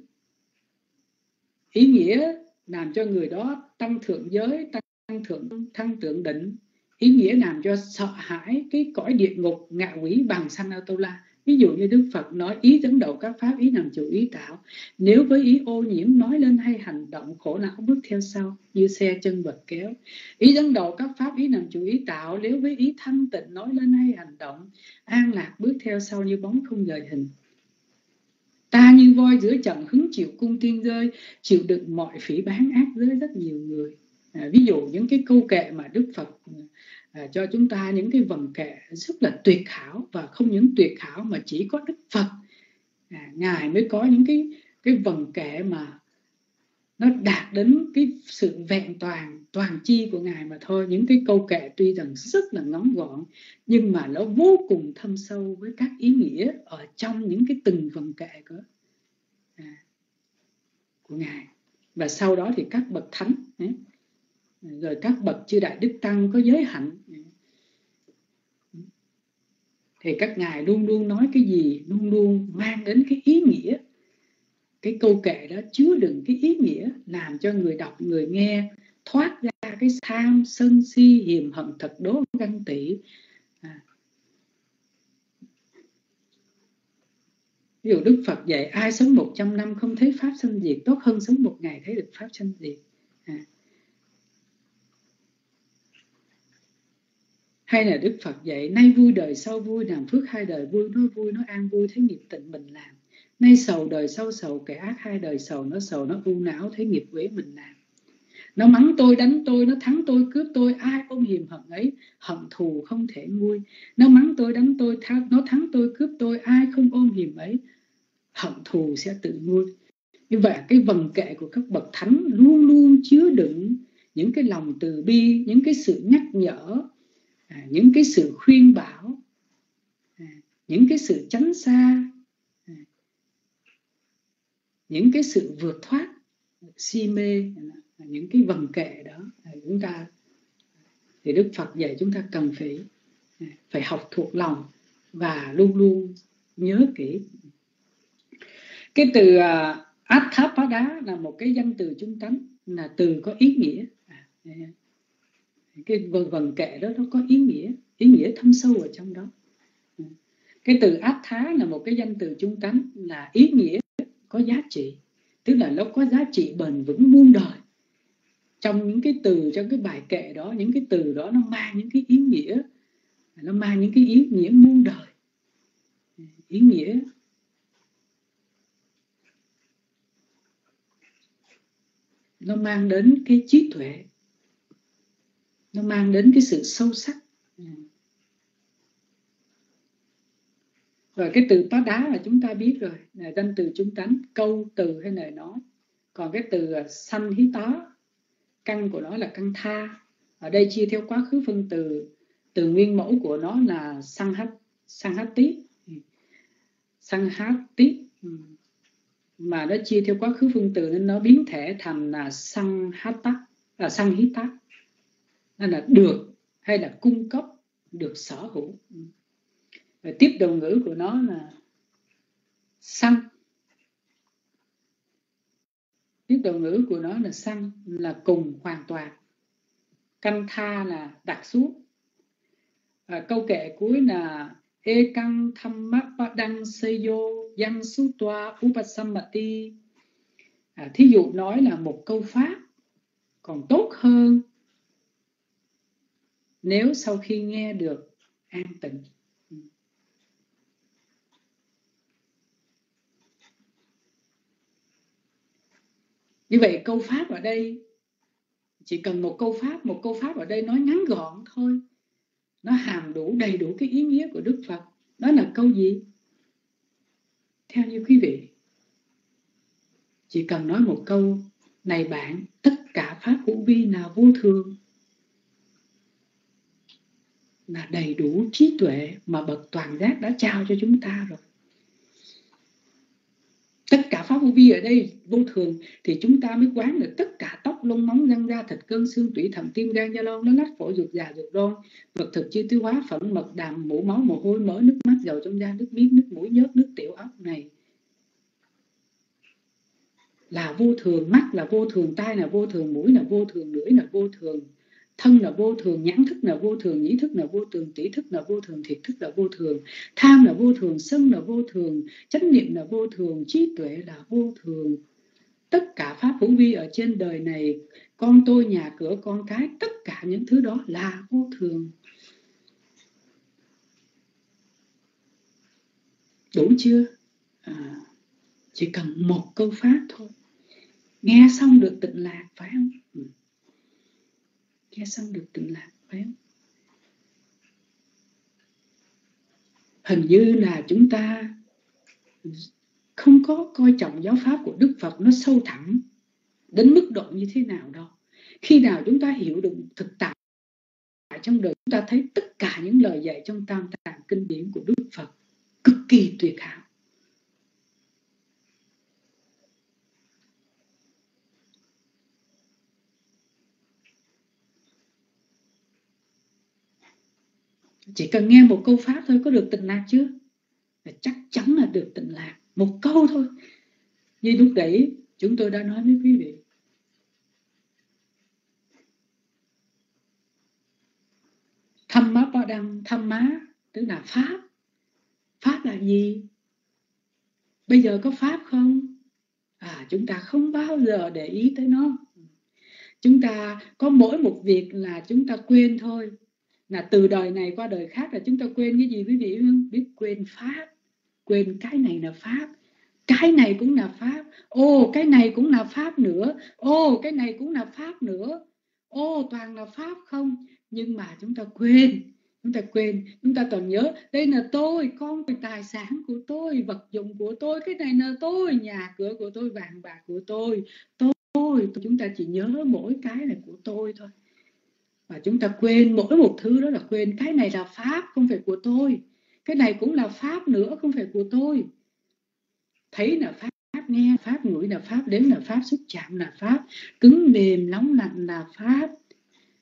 Ý nghĩa làm cho người đó tăng thượng giới tăng thăng thượng, thăng tượng định. Ý nghĩa làm cho sợ hãi cái cõi địa ngục, ngạ quỷ bằng sanh la ví dụ như Đức Phật nói, ý dẫn đầu các pháp, ý nằm chủ, ý tạo. Nếu với ý ô nhiễm nói lên hay hành động khổ não bước theo sau, như xe chân vật kéo. Ý dẫn đầu các pháp, ý nằm chủ, ý tạo. Nếu với ý thanh tịnh nói lên hay hành động, an lạc bước theo sau như bóng không rời hình. Ta như voi giữa trận, hứng chịu cung tiên rơi, chịu đựng mọi phỉ bán ác giới rất nhiều người à, ví dụ những cái câu kệ mà Đức Phật à, cho chúng ta những cái vần kệ rất là tuyệt hảo và không những tuyệt hảo mà chỉ có Đức Phật. À, ngài mới có những cái cái vần kệ mà nó đạt đến cái sự vẹn toàn toàn chi của ngài mà thôi. Những cái câu kệ tuy rằng rất là ngắn gọn nhưng mà nó vô cùng thâm sâu với các ý nghĩa ở trong những cái từng vần kệ của à, của ngài. Và sau đó thì các bậc thánh ấy, rồi các bậc chư đại đức tăng có giới hạnh. Thì các ngài luôn luôn nói cái gì? Luôn luôn mang đến cái ý nghĩa. Cái câu kệ đó chứa đựng cái ý nghĩa, làm cho người đọc, người nghe thoát ra cái tham sân si, hiềm hận thật đố ganh tị. À. ví dụ Đức Phật dạy, ai sống 100 năm không thấy pháp sanh diệt, tốt hơn sống một ngày thấy được pháp sanh diệt. Hay là Đức Phật dạy, nay vui đời sau vui, làm phước hai đời vui nó vui nó an vui, thấy nghiệp tịnh mình làm. Nay sầu đời sau sầu, kẻ ác hai đời sầu, nó sầu, nó u não, thấy nghiệp quế mình làm. Nó mắng tôi, đánh tôi, nó thắng tôi, cướp tôi, ai ôm hiềm hận ấy, hận thù không thể nguôi. Nó mắng tôi, đánh tôi nó thắng tôi, cướp tôi, ai không ôm hiềm ấy, hận thù sẽ tự nguôi. Như vậy, cái vần kệ của các bậc thánh luôn luôn chứa đựng những cái lòng từ bi, những cái sự nhắc nhở à, những cái sự khuyên bảo à, những cái sự tránh xa à, những cái sự vượt thoát si mê à, những cái vần kệ đó à, chúng ta thì Đức Phật dạy chúng ta cần phải à, phải học thuộc lòng và luôn luôn nhớ kỹ. Cái từ uh, Athapada là một cái danh từ trung tánh là từ có ý nghĩa cái vần vần kệ đó nó có ý nghĩa ý nghĩa thâm sâu ở trong đó. Cái từ áp thá là một cái danh từ trung tánh, là ý nghĩa có giá trị. Tức là nó có giá trị bền vững muôn đời. Trong những cái từ, trong cái bài kệ đó, những cái từ đó nó mang những cái ý nghĩa, nó mang những cái ý nghĩa muôn đời. Ý nghĩa. Nó mang đến cái trí tuệ nó mang đến cái sự sâu sắc. Ừ. Rồi cái từ tó đá là chúng ta biết rồi. Là danh từ chúng tánh câu từ hay lời nói. Còn cái từ à, sanh hí tá, căn của nó là căn tha. Ở đây chia theo quá khứ phân từ. Từ nguyên mẫu của nó là sang hát sang hát tí ừ. sang hát tí ừ. mà nó chia theo quá khứ phân từ nên nó biến thể thành là sang hát tắc là sang hí tắc nên là được hay là cung cấp được sở hữu. Và tiếp đầu ngữ của nó là xăng tiếp đầu ngữ của nó là xăng là cùng hoàn toàn. Căn tha là đặt xuống. À, câu kệ cuối là e căng tham mắt đăng seyo yang su toa upasamati à, thí dụ nói là một câu pháp còn tốt hơn nếu sau khi nghe được an tịnh. Ừ. Như vậy câu pháp ở đây, chỉ cần một câu pháp, một câu pháp ở đây nói ngắn gọn thôi. Nó hàm đủ, đầy đủ cái ý nghĩa của đức phật. Đó là câu gì? Theo như quý vị, chỉ cần nói một câu, này bạn, tất cả pháp hữu vi là vô thường là đầy đủ trí tuệ mà bậc toàn giác đã trao cho chúng ta rồi. Tất cả pháp vô vi ở đây vô thường thì chúng ta mới quán được tất cả tóc lông móng răng da thịt cân xương tủy thận tim gan da lon nó lách phổi ruột già ruột đôn vật thực chi tiêu hóa phẩm mật, đàm, mũ, máu, mồ hôi, mỡ, nước mắt, dầu trong da, nước miếng, nước mũi, nhớt, nước tiểu óc này. Là vô thường, mắt là vô thường, tai là vô thường, mũi là vô thường, lưỡi là vô thường thân là vô thường nhãn thức là vô thường nhĩ thức là vô thường tỷ thức là vô thường thiệt thức là vô thường tham là vô thường sân là vô thường chánh niệm là vô thường trí tuệ là vô thường tất cả pháp hữu vi ở trên đời này con tôi nhà cửa con cái tất cả những thứ đó là vô thường đủ chưa à, chỉ cần một câu pháp thôi nghe xong được tịnh lạc phải không ừ. nghe xong được tịnh lạc phải không hình như là chúng ta không có coi trọng giáo pháp của Đức Phật nó sâu thẳm đến mức độ như thế nào đâu. Khi nào chúng ta hiểu được thực tại trong đời, chúng ta thấy tất cả những lời dạy trong tam tạng kinh điển của Đức Phật cực kỳ tuyệt hảo. Chỉ cần nghe một câu Pháp thôi, có được tịnh lạc chưa? Chắc chắn là được tịnh lạc. Một câu thôi. Như lúc đấy, chúng tôi đã nói với quý vị. Thăm má ba đăng thăm má tức là pháp. Pháp là gì? Bây giờ có pháp không? À chúng ta không bao giờ để ý tới nó. Chúng ta có mỗi một việc là chúng ta quên thôi là từ đời này qua đời khác là chúng ta quên cái gì quý vị? Không biết quên pháp, quên cái này là pháp, cái này cũng là pháp, ô, cái này cũng là pháp nữa, ô, cái này cũng là pháp nữa, ô, toàn là pháp không? Nhưng mà chúng ta quên, chúng ta quên, chúng ta toàn nhớ, đây là tôi, con tài sản của tôi, vật dụng của tôi, cái này là tôi, nhà cửa của tôi, vàng bạc của tôi tôi, chúng ta chỉ nhớ mỗi cái là của tôi thôi và chúng ta quên mỗi một thứ đó là quên cái này là pháp không phải của tôi cái này cũng là pháp nữa không phải của tôi thấy là pháp nghe pháp ngửi là pháp đến là pháp xúc chạm là pháp cứng mềm nóng lạnh là pháp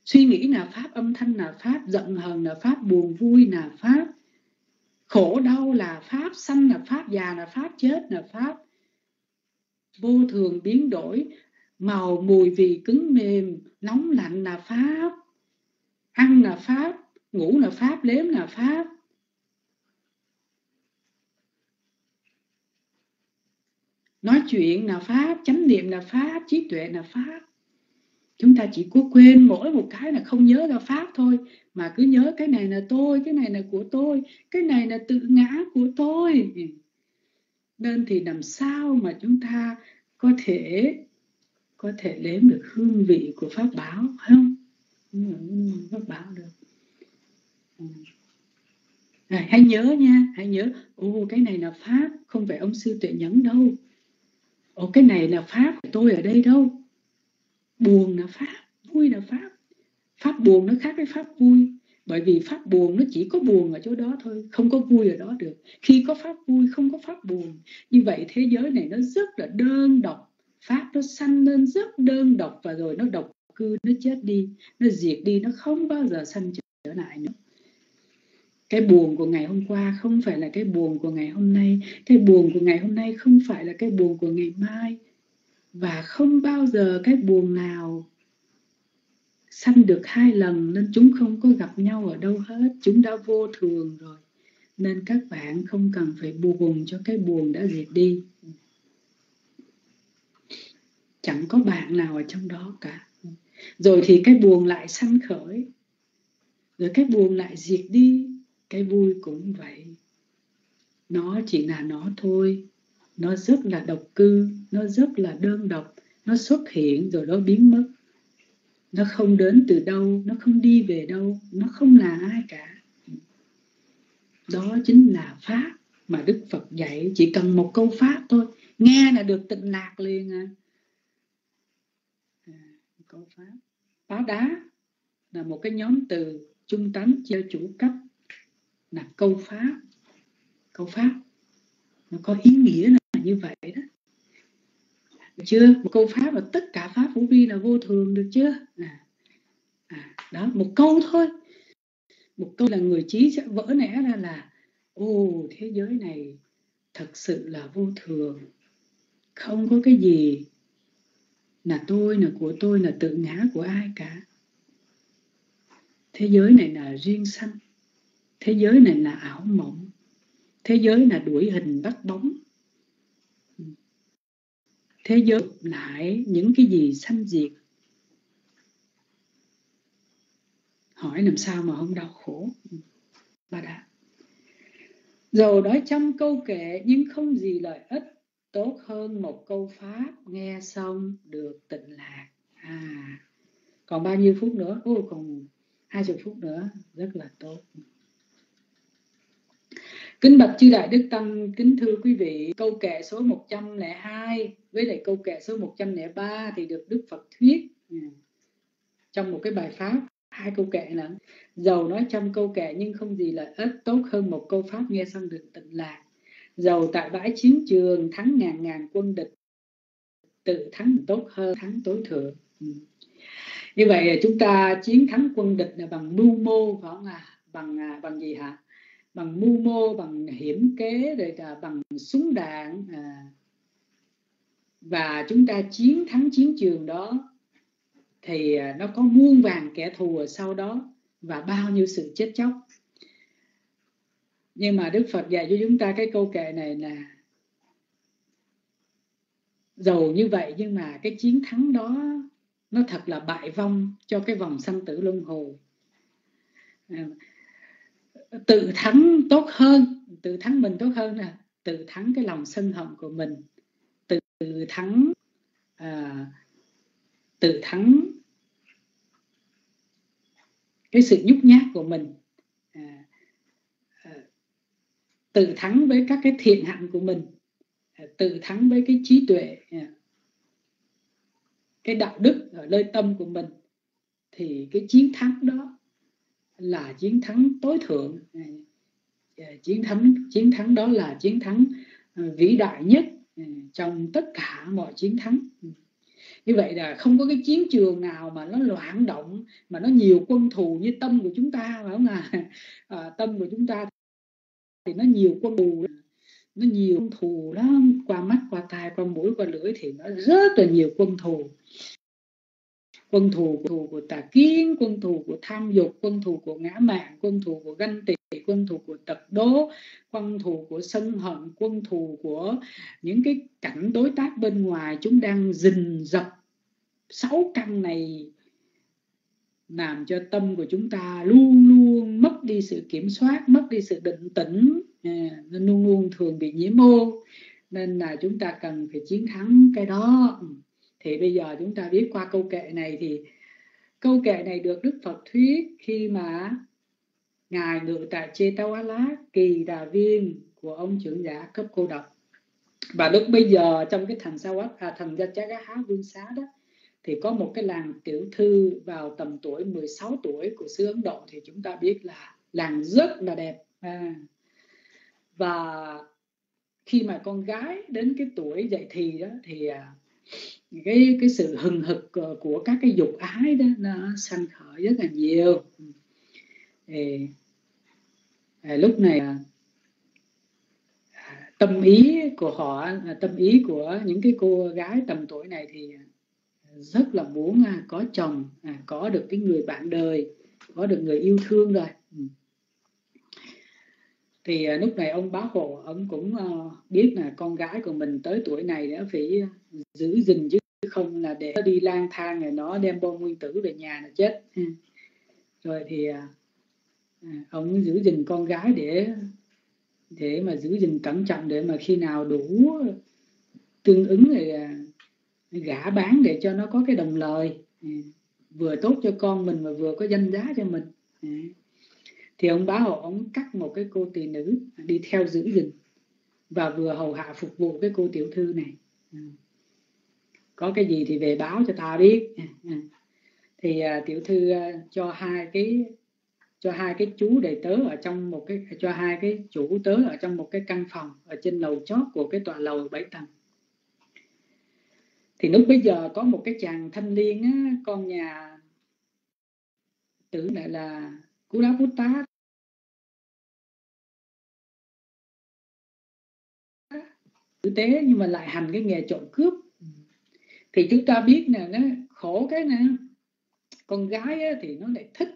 suy nghĩ là pháp âm thanh là pháp giận hờn là pháp buồn vui là pháp khổ đau là pháp sanh là pháp già là pháp chết là pháp vô thường biến đổi màu mùi vị cứng mềm nóng lạnh là pháp ăn là pháp, ngủ là pháp, đếm là pháp. Nói chuyện là pháp, chánh niệm là pháp, trí tuệ là pháp. Chúng ta chỉ có quên mỗi một cái là không nhớ ra pháp thôi, mà cứ nhớ cái này là tôi, cái này là của tôi, cái này là tự ngã của tôi. Nên thì làm sao mà chúng ta có thể có thể nếm được hương vị của pháp báo không? Pháp bảo được. Ừ. À, hãy nhớ nha hãy nhớ ô cái này là pháp không phải ông sư tuệ nhẫn đâu. Ồ cái này là Pháp tôi ở đây đâu. Buồn là Pháp Vui là Pháp. Pháp buồn nó khác với Pháp vui Bởi vì Pháp buồn nó chỉ có buồn ở chỗ đó thôi Không có vui ở đó được. Khi có Pháp vui không có Pháp buồn Như vậy thế giới này nó rất là đơn độc. Pháp nó sanh lên rất đơn độc Và rồi nó độc cứ Nó chết đi, Nó diệt đi, Nó không bao giờ sanh trở lại nữa. Cái buồn của ngày hôm qua không phải là cái buồn của ngày hôm nay, cái buồn của ngày hôm nay không phải là cái buồn của ngày mai. Và không bao giờ cái buồn nào sanh được hai lần nên chúng không có gặp nhau ở đâu hết, chúng đã vô thường rồi. Nên các bạn không cần phải buồn cho cái buồn đã diệt đi chẳng có bạn nào ở trong đó cả. Rồi thì cái buồn lại sanh khởi. Rồi cái buồn lại diệt đi. Cái vui cũng vậy. Nó chỉ là nó thôi. Nó rất là độc cư. Nó rất là đơn độc. Nó xuất hiện rồi nó biến mất. Nó không đến từ đâu. Nó không đi về đâu. Nó không là ai cả. Đó chính là pháp mà đức phật dạy. Chỉ cần một câu pháp thôi. Nghe là được tịnh lạc liền à, câu pháp. Phá đá là một cái nhóm từ trung tánh cho chủ cấp là câu pháp. Câu pháp nó có ý nghĩa là như vậy đó. Được chưa? Một câu pháp và tất cả pháp vũ vi là vô thường được chưa? À, à, đó một câu thôi. Một câu là người trí sẽ vỡ nẻ ra là ô thế giới này thật sự là vô thường. Không có cái gì là tôi, là của tôi, là tự ngã của ai cả. Thế giới này là riêng sanh. Thế giới này là ảo mộng. Thế giới là đuổi hình bắt bóng. Thế giới lại những cái gì sanh diệt. Hỏi làm sao mà không đau khổ? Bà đã dầu nói trăm câu kệ nhưng không gì lợi ích tốt hơn một câu pháp nghe xong được tịnh lạc. À còn bao nhiêu phút nữa? Ồ, còn hai chục phút nữa. Rất là tốt. Kính bạch chư đại đức tăng, kính thưa quý vị, câu kệ số 102 với lại câu kệ số 103 thì được Đức Phật thuyết. Ừ. Trong một cái bài pháp hai câu kệ nữa. Dầu nói trăm câu kệ nhưng không gì lợi ích tốt hơn một câu pháp nghe xong được tịnh lạc. Dầu tại bãi chiến trường thắng ngàn ngàn quân địch tự thắng tốt hơn thắng tối thượng. Ừ. Như vậy chúng ta chiến thắng quân địch là bằng mưu mô phải không à? Bằng bằng gì hả? bằng mưu mô bằng hiểm kế rồi là bằng súng đạn à, và chúng ta chiến thắng chiến trường đó thì à, nó có muôn vàng kẻ thù ở sau đó và bao nhiêu sự chết chóc nhưng mà Đức Phật dạy cho chúng ta cái câu kệ này là giàu như vậy nhưng mà cái chiến thắng đó nó thật là bại vong cho cái vòng sanh tử luân hồi à, tự thắng tốt hơn tự thắng mình tốt hơn nè tự thắng cái lòng sân hận của mình. Tự thắng à, tự thắng cái sự nhút nhát của mình. À, tự thắng với các cái thiện hạnh của mình. Tự thắng với cái trí tuệ. Cái đạo đức ở nơi tâm của mình. Thì cái chiến thắng đó là chiến thắng tối thượng. Chiến thắng chiến thắng đó là chiến thắng vĩ đại nhất trong tất cả mọi chiến thắng. Như vậy là không có cái chiến trường nào mà nó loạn động, mà nó nhiều quân thù như tâm của chúng ta, phải không à? à tâm của chúng ta thì nó nhiều quân thù nó nhiều quân thù lắm. Qua mắt qua tai qua mũi qua lưỡi thì nó rất là nhiều quân thù. Quân thù của, thù của tà kiến quân thù của tham dục quân thù của ngã mạn quân thù của ganh tị quân thù của tật đố quân thù của sân hận quân thù của những cái cảnh đối tác bên ngoài. Chúng đang rình dập sáu căn này làm cho tâm của chúng ta luôn luôn mất đi sự kiểm soát mất đi sự định tĩnh. À, nên luôn luôn thường bị nhiễm ô. Nên là chúng ta cần phải chiến thắng cái đó. Ừ. Thì bây giờ chúng ta biết qua câu kệ này thì câu kệ này được Đức Phật thuyết khi mà ngài ngự tại Chê Tao Á Lá kỳ đà viên của ông trưởng giả cấp cô độc. Và lúc bây giờ trong cái thành sao à, thành gia chá há vương xá đó thì có một cái làng tiểu thư vào tầm tuổi 16 tuổi của xứ Ấn Độ. Thì chúng ta biết là làng rất là đẹp. À. và khi mà con gái đến cái tuổi dậy thì đó thì à, cái cái sự hừng hực ờ, của các cái dục ái đó nó sanh khởi rất là nhiều. Thì, à, lúc này à, tâm ý của họ à, tâm ý của những cái cô gái tầm tuổi này thì rất là muốn có chồng có được cái người bạn đời có được người yêu thương rồi. Ừ thì thì lúc này ông bá hộ ông cũng ờ, biết là con gái của mình tới tuổi này đã phải giữ gìn chứ không là để nó đi lang thang rồi nó đem bom nguyên tử về nhà là chết. Ừ. Rồi thì à, à ông giữ gìn con gái để để mà giữ gìn cẩn trọng để mà khi nào đủ tương ứng thì à, gả bán để cho nó có cái đồng lời. Ừ. Vừa tốt cho con mình mà vừa có danh giá cho mình. Ừ thì ông bá hộ ông cắt một cái cô tỳ nữ đi theo giữ gìn và vừa hầu hạ phục vụ cái cô tiểu thư này. À. Có cái gì thì về báo cho ta biết. À, à. Thì uh, tiểu thư uh, cho hai cái cho hai cái chú đầy tớ ở trong một cái cho hai cái chủ tớ ở trong một cái căn phòng ở trên lầu chót của cái tòa lầu bảy tầng. Thì lúc bây giờ có một cái chàng thanh niên á, con nhà tử lại là cú đá bút tá tử tế nhưng mà lại hành cái nghề trộm cướp. Thì chúng ta biết nè nó khổ cái nè. Con gái á, thì nó lại thích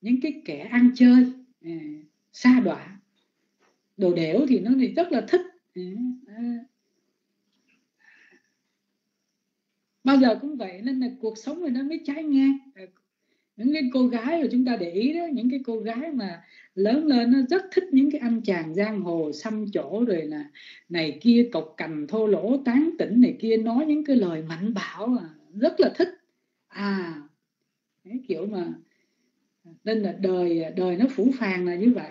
những cái kẻ ăn chơi à, xa đọa. Đồ đẻo thì nó thì rất là thích. À, à, bao giờ cũng vậy nên là cuộc sống này nó mới trái ngang. À, những cái cô gái mà chúng ta để ý đó những cái cô gái mà lớn lên nó rất thích những cái anh chàng giang hồ xăm chỗ rồi là này kia cọc cành thô lỗ tán tỉnh này kia nói những cái lời mạnh bạo à, rất là thích. À cái kiểu mà nên là đời đời nó phủ phàng là như vậy.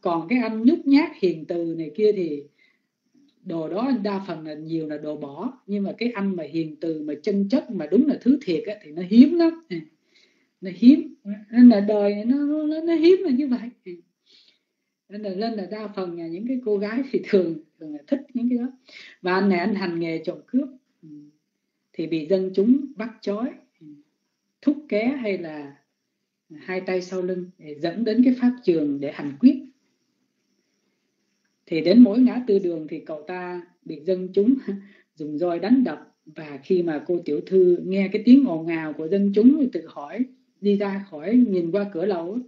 Còn cái anh nhút nhát hiền từ này kia thì đồ đó đa phần là nhiều là đồ bỏ nhưng mà cái anh mà hiền từ mà chân chất mà đúng là thứ thiệt á, thì nó hiếm lắm là hiếm. Nên là đời nó nó, nó hiếm là như vậy. Nên là lên là đa phần là những cái cô gái thì thường thường là thích những cái đó. Và anh này anh hành nghề trộm cướp. Ừ. Thì bị dân chúng bắt chói thúc ké hay là hai tay sau lưng để dẫn đến cái pháp trường để hành quyết. Thì đến mỗi ngã tư đường thì cậu ta bị dân chúng dùng roi đánh đập. Và khi mà cô tiểu thư nghe cái tiếng ồn ào của dân chúng thì tự hỏi đi ra khỏi nhìn qua cửa lầu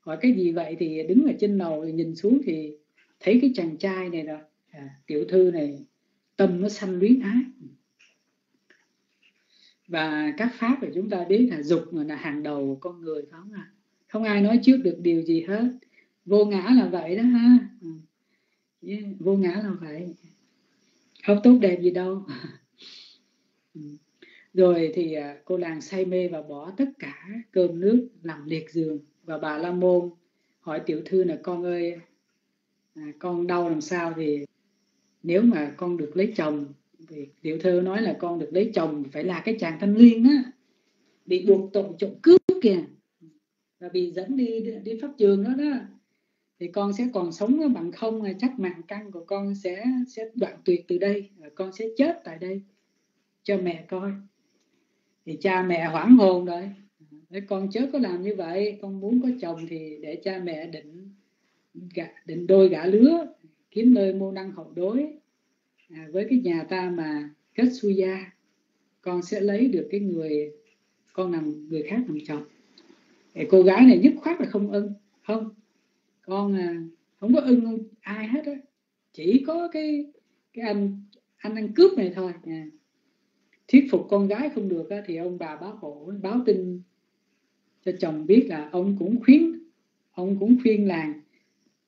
hỏi cái gì vậy thì đứng ở trên lầu nhìn xuống thì thấy cái chàng trai này rồi. À, tiểu thư này tâm nó sanh luyến ái. Và các pháp của chúng ta biết là dục là hàng đầu của con người phải không à không ai nói trước được điều gì hết. Vô ngã là vậy đó ha. Ừ. Yeah, vô ngã là vậy. Không tốt đẹp gì đâu. Ừ rồi thì à, cô nàng say mê và bỏ tất cả cơm nước nằm liệt giường. Và bà la môn hỏi tiểu thư là con ơi à, con đau làm sao thì nếu mà con được lấy chồng thì tiểu thư nói là con được lấy chồng phải là cái chàng thanh liên á bị buộc tội trộm cướp kìa và bị dẫn đi đi pháp trường đó đó. Thì con sẽ còn sống bằng không là chắc mạng căn của con sẽ sẽ đoạn tuyệt từ đây con sẽ chết tại đây. Cho mẹ coi thì cha mẹ hoảng hồn rồi. Để con chớ có làm như vậy con muốn có chồng thì để cha mẹ định gả, định đôi gã lứa kiếm nơi mô năng hậu đối. À, với cái nhà ta mà kết suya con sẽ lấy được cái người con làm người khác làm chồng. Thì cô gái này nhất khoát là không ưng. Không con à, không có ưng ai hết á. Chỉ có cái cái anh anh ăn cướp này thôi. À thuyết phục con gái không được á, thì ông bà báo hộ báo tin cho chồng biết là ông cũng khuyến ông cũng khuyên làng.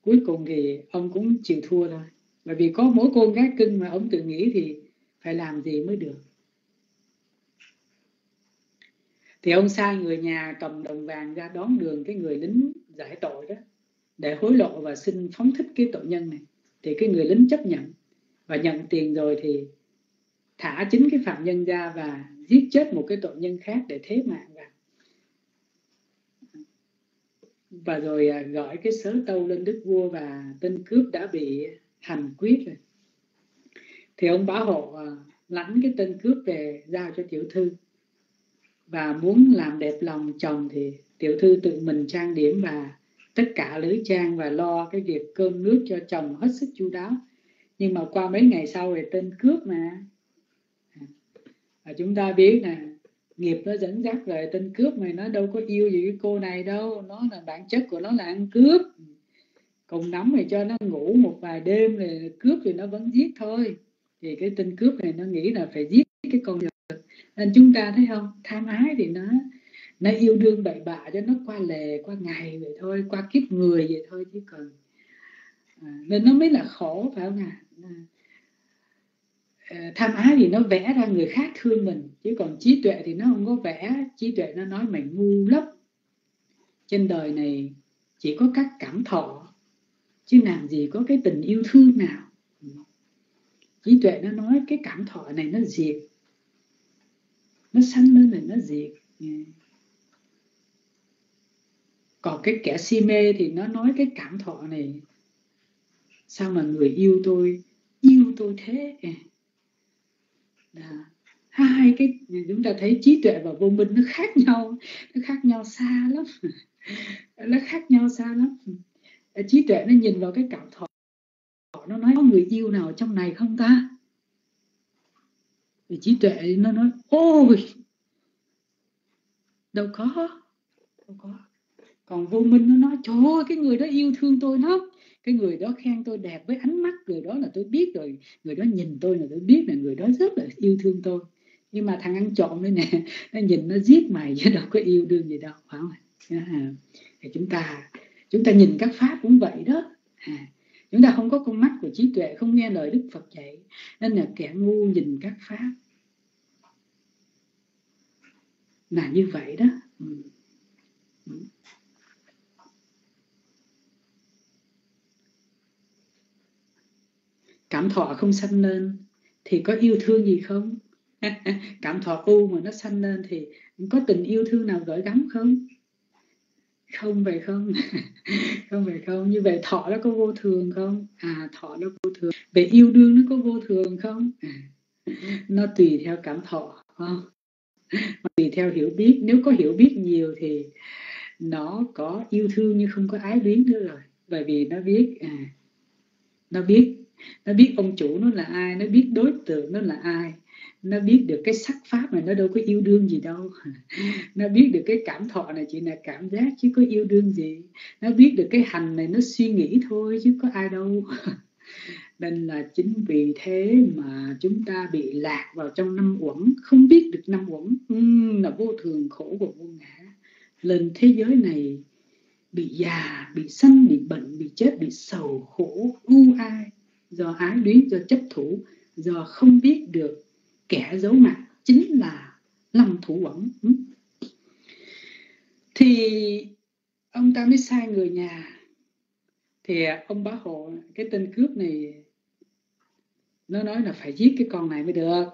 Cuối cùng thì ông cũng chịu thua thôi. Bởi vì có mỗi con gái cưng mà ông tự nghĩ thì phải làm gì mới được. Thì ông sai người nhà cầm đồng vàng ra đón đường cái người lính giải tội đó để hối lộ và xin phóng thích cái tội nhân này. Thì cái người lính chấp nhận và nhận tiền rồi thì thả chính cái phạm nhân ra và giết chết một cái tội nhân khác để thế mạng vào. Và rồi à, gọi cái sớ tâu lên đức vua và tên cướp đã bị hành quyết rồi. Thì ông bá hộ à, lãnh cái tên cướp về giao cho tiểu thư. Và muốn làm đẹp lòng chồng thì tiểu thư tự mình trang điểm và tất cả lưới trang và lo cái việc cơm nước cho chồng hết sức chu đáo. Nhưng mà qua mấy ngày sau thì tên cướp mà à, chúng ta biết nè nghiệp nó dẫn dắt về tên cướp này nó đâu có yêu gì cái cô này đâu. Nó là bản chất của nó là ăn cướp. Cùng nắm thì cho nó ngủ một vài đêm rồi cướp thì nó vẫn giết thôi. Thì cái tên cướp này nó nghĩ là phải giết cái con vật. Nên chúng ta thấy không? Tham ái thì nó nó yêu đương bậy bạ cho nó qua lề qua ngày vậy thôi qua kiếp người vậy thôi chứ còn à, nên nó mới là khổ phải không ạ? À? Ờ, tham ái thì nó vẽ ra người khác thương mình, chứ còn trí tuệ thì nó không có vẽ. Trí tuệ nó nói mày ngu lắm. Trên đời này chỉ có các cảm thọ, chứ làm gì có cái tình yêu thương nào. Trí tuệ nó nói cái cảm thọ này nó diệt. Nó sanh lên này nó diệt. Ừ. Còn cái kẻ si mê thì nó nói cái cảm thọ này, sao mà người yêu tôi yêu tôi thế? Ừ. Dạ. Đó. hai cái chúng ta thấy trí tuệ và vô minh nó khác nhau, nó khác nhau xa lắm. Nó khác nhau xa lắm. Ờ, trí tuệ nó nhìn vào cái cảm thọ, nó nói có người yêu nào trong này không ta? Thì trí tuệ nó nói, ôi, đâu có đâu có. Còn vô minh nó nói, trời ơi, cái người đó yêu thương tôi lắm cái người đó khen tôi đẹp với ánh mắt người đó là tôi biết rồi. Người đó nhìn tôi là tôi biết là người đó rất là yêu thương tôi. Nhưng mà thằng ăn trộm đây nè nó nhìn nó giết mày chứ đâu có yêu đương gì đâu phải không dạ, à, thì chúng ta chúng ta nhìn các pháp cũng vậy đó. À, chúng ta không có con mắt của trí tuệ không nghe lời đức phật dạy nên là kẻ ngu nhìn các pháp. Là như vậy đó. Ừ. cảm thọ không sanh lên thì có yêu thương gì không? Cảm thọ u mà nó sanh lên thì có tình yêu thương nào gửi gắm không? Không vậy không. Không vậy không. Như vậy thọ nó có vô thường không? À thọ nó vô thường. Về yêu đương nó có vô thường không? À, nó tùy theo cảm thọ không? Tùy theo hiểu biết. Nếu có hiểu biết nhiều thì nó có yêu thương nhưng không có ái luyến nữa rồi. Bởi vì nó biết à, nó biết nó biết ông chủ nó là ai nó biết đối tượng nó là ai. Nó biết được cái sắc pháp này nó đâu có yêu đương gì đâu. Nó biết được cái cảm thọ này chỉ là cảm giác chứ có yêu đương gì. Nó biết được cái hành này nó suy nghĩ thôi chứ có ai đâu. Nên là chính vì thế mà chúng ta bị lạc vào trong năm uẩn không biết được năm uẩn. Uhm, là vô thường khổ và vô ngã. Lên thế giới này bị già bị sanh bị bệnh bị chết bị sầu khổ u ai do ái luyến do chấp thủ do không biết được kẻ giấu mặt chính là lâm thủ quẩn. Thì ông ta mới sai người nhà. Thì ông bá hộ cái tên cướp này nó nói là phải giết cái con này mới được.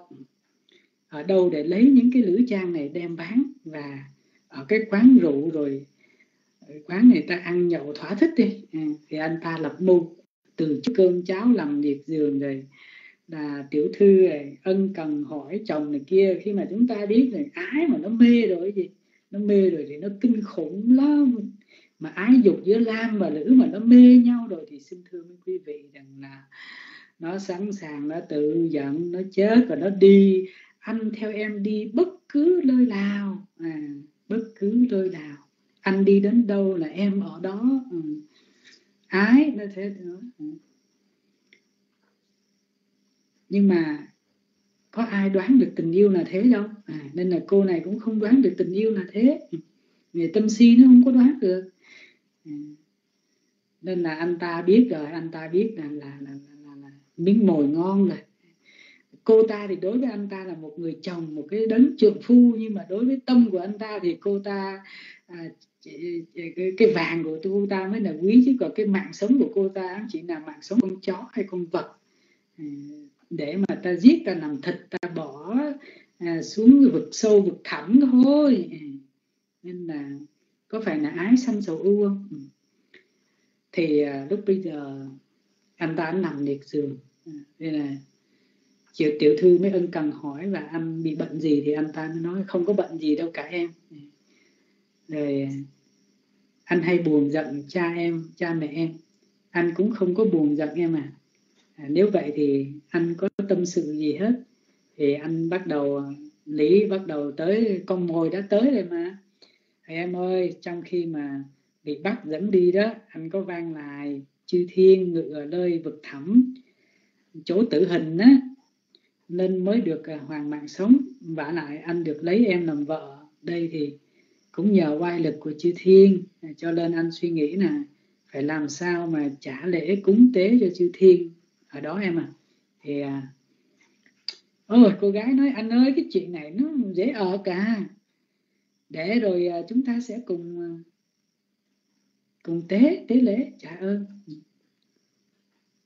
Ở đâu để lấy những cái lưỡi trang này đem bán và ở cái quán rượu rồi quán người ta ăn nhậu thỏa thích đi. À, thì anh ta lập mưu từ cơm cháo làm liệt giường rồi là tiểu thư này, ân cần hỏi chồng này kia khi mà chúng ta biết này ái mà nó mê rồi gì nó mê rồi thì nó kinh khủng lắm. Mà ái dục giữa lam và nữ mà nó mê nhau rồi thì xin thưa với quý vị rằng là nó sẵn sàng nó tự giận nó chết và nó đi. Anh theo em đi bất cứ nơi nào. À, bất cứ nơi nào. Anh đi đến đâu là em ở đó. Ừ ái nó thế nữa ừ. nhưng mà có ai đoán được tình yêu là thế đâu? À, nên là cô này cũng không đoán được tình yêu là thế. Ừ. Về tâm si nó không có đoán được. À, nên là anh ta biết rồi anh ta biết là là, là, là, là, là miếng mồi ngon rồi. Cô ta thì đối với anh ta là một người chồng một cái đấng trượng phu nhưng mà đối với tâm của anh ta thì cô ta à, cái, cái vàng của cô ta mới là quý chứ còn cái mạng sống của cô ta chỉ là mạng sống con chó hay con vật. À, để mà ta giết ta làm thịt ta bỏ à, xuống vực sâu vực thẳm thôi. À, nên là có phải là ái sanh sầu ưu không? Ừ. Thì lúc bây giờ anh ta nằm liệt giường. Đây nên là tiểu, tiểu thư mới ân cần hỏi và anh bị bệnh gì thì anh ta mới nói không có bệnh gì đâu cả em rồi anh hay buồn giận cha em cha mẹ em. Anh cũng không có buồn giận em à. À, nếu vậy thì anh có tâm sự gì hết? Thì anh bắt đầu lý bắt đầu tới con mồi đã tới rồi mà. Thì em ơi trong khi mà bị bắt dẫn đi đó anh có vang lại chư thiên ngự nơi vực thẳm. Chỗ tử hình á nên mới được à, hoàn hoàng mạng sống. Vả lại anh được lấy em làm vợ. Đây thì cũng nhờ oai lực của chư thiên. Cho nên anh suy nghĩ là phải làm sao mà trả lễ cúng tế cho chư thiên. Ở đó em à thì ôi cô gái nói, anh ơi, cái chuyện này nó dễ ở cả. Để rồi à, chúng ta sẽ cùng à, cùng tế tế lễ, trả ơn.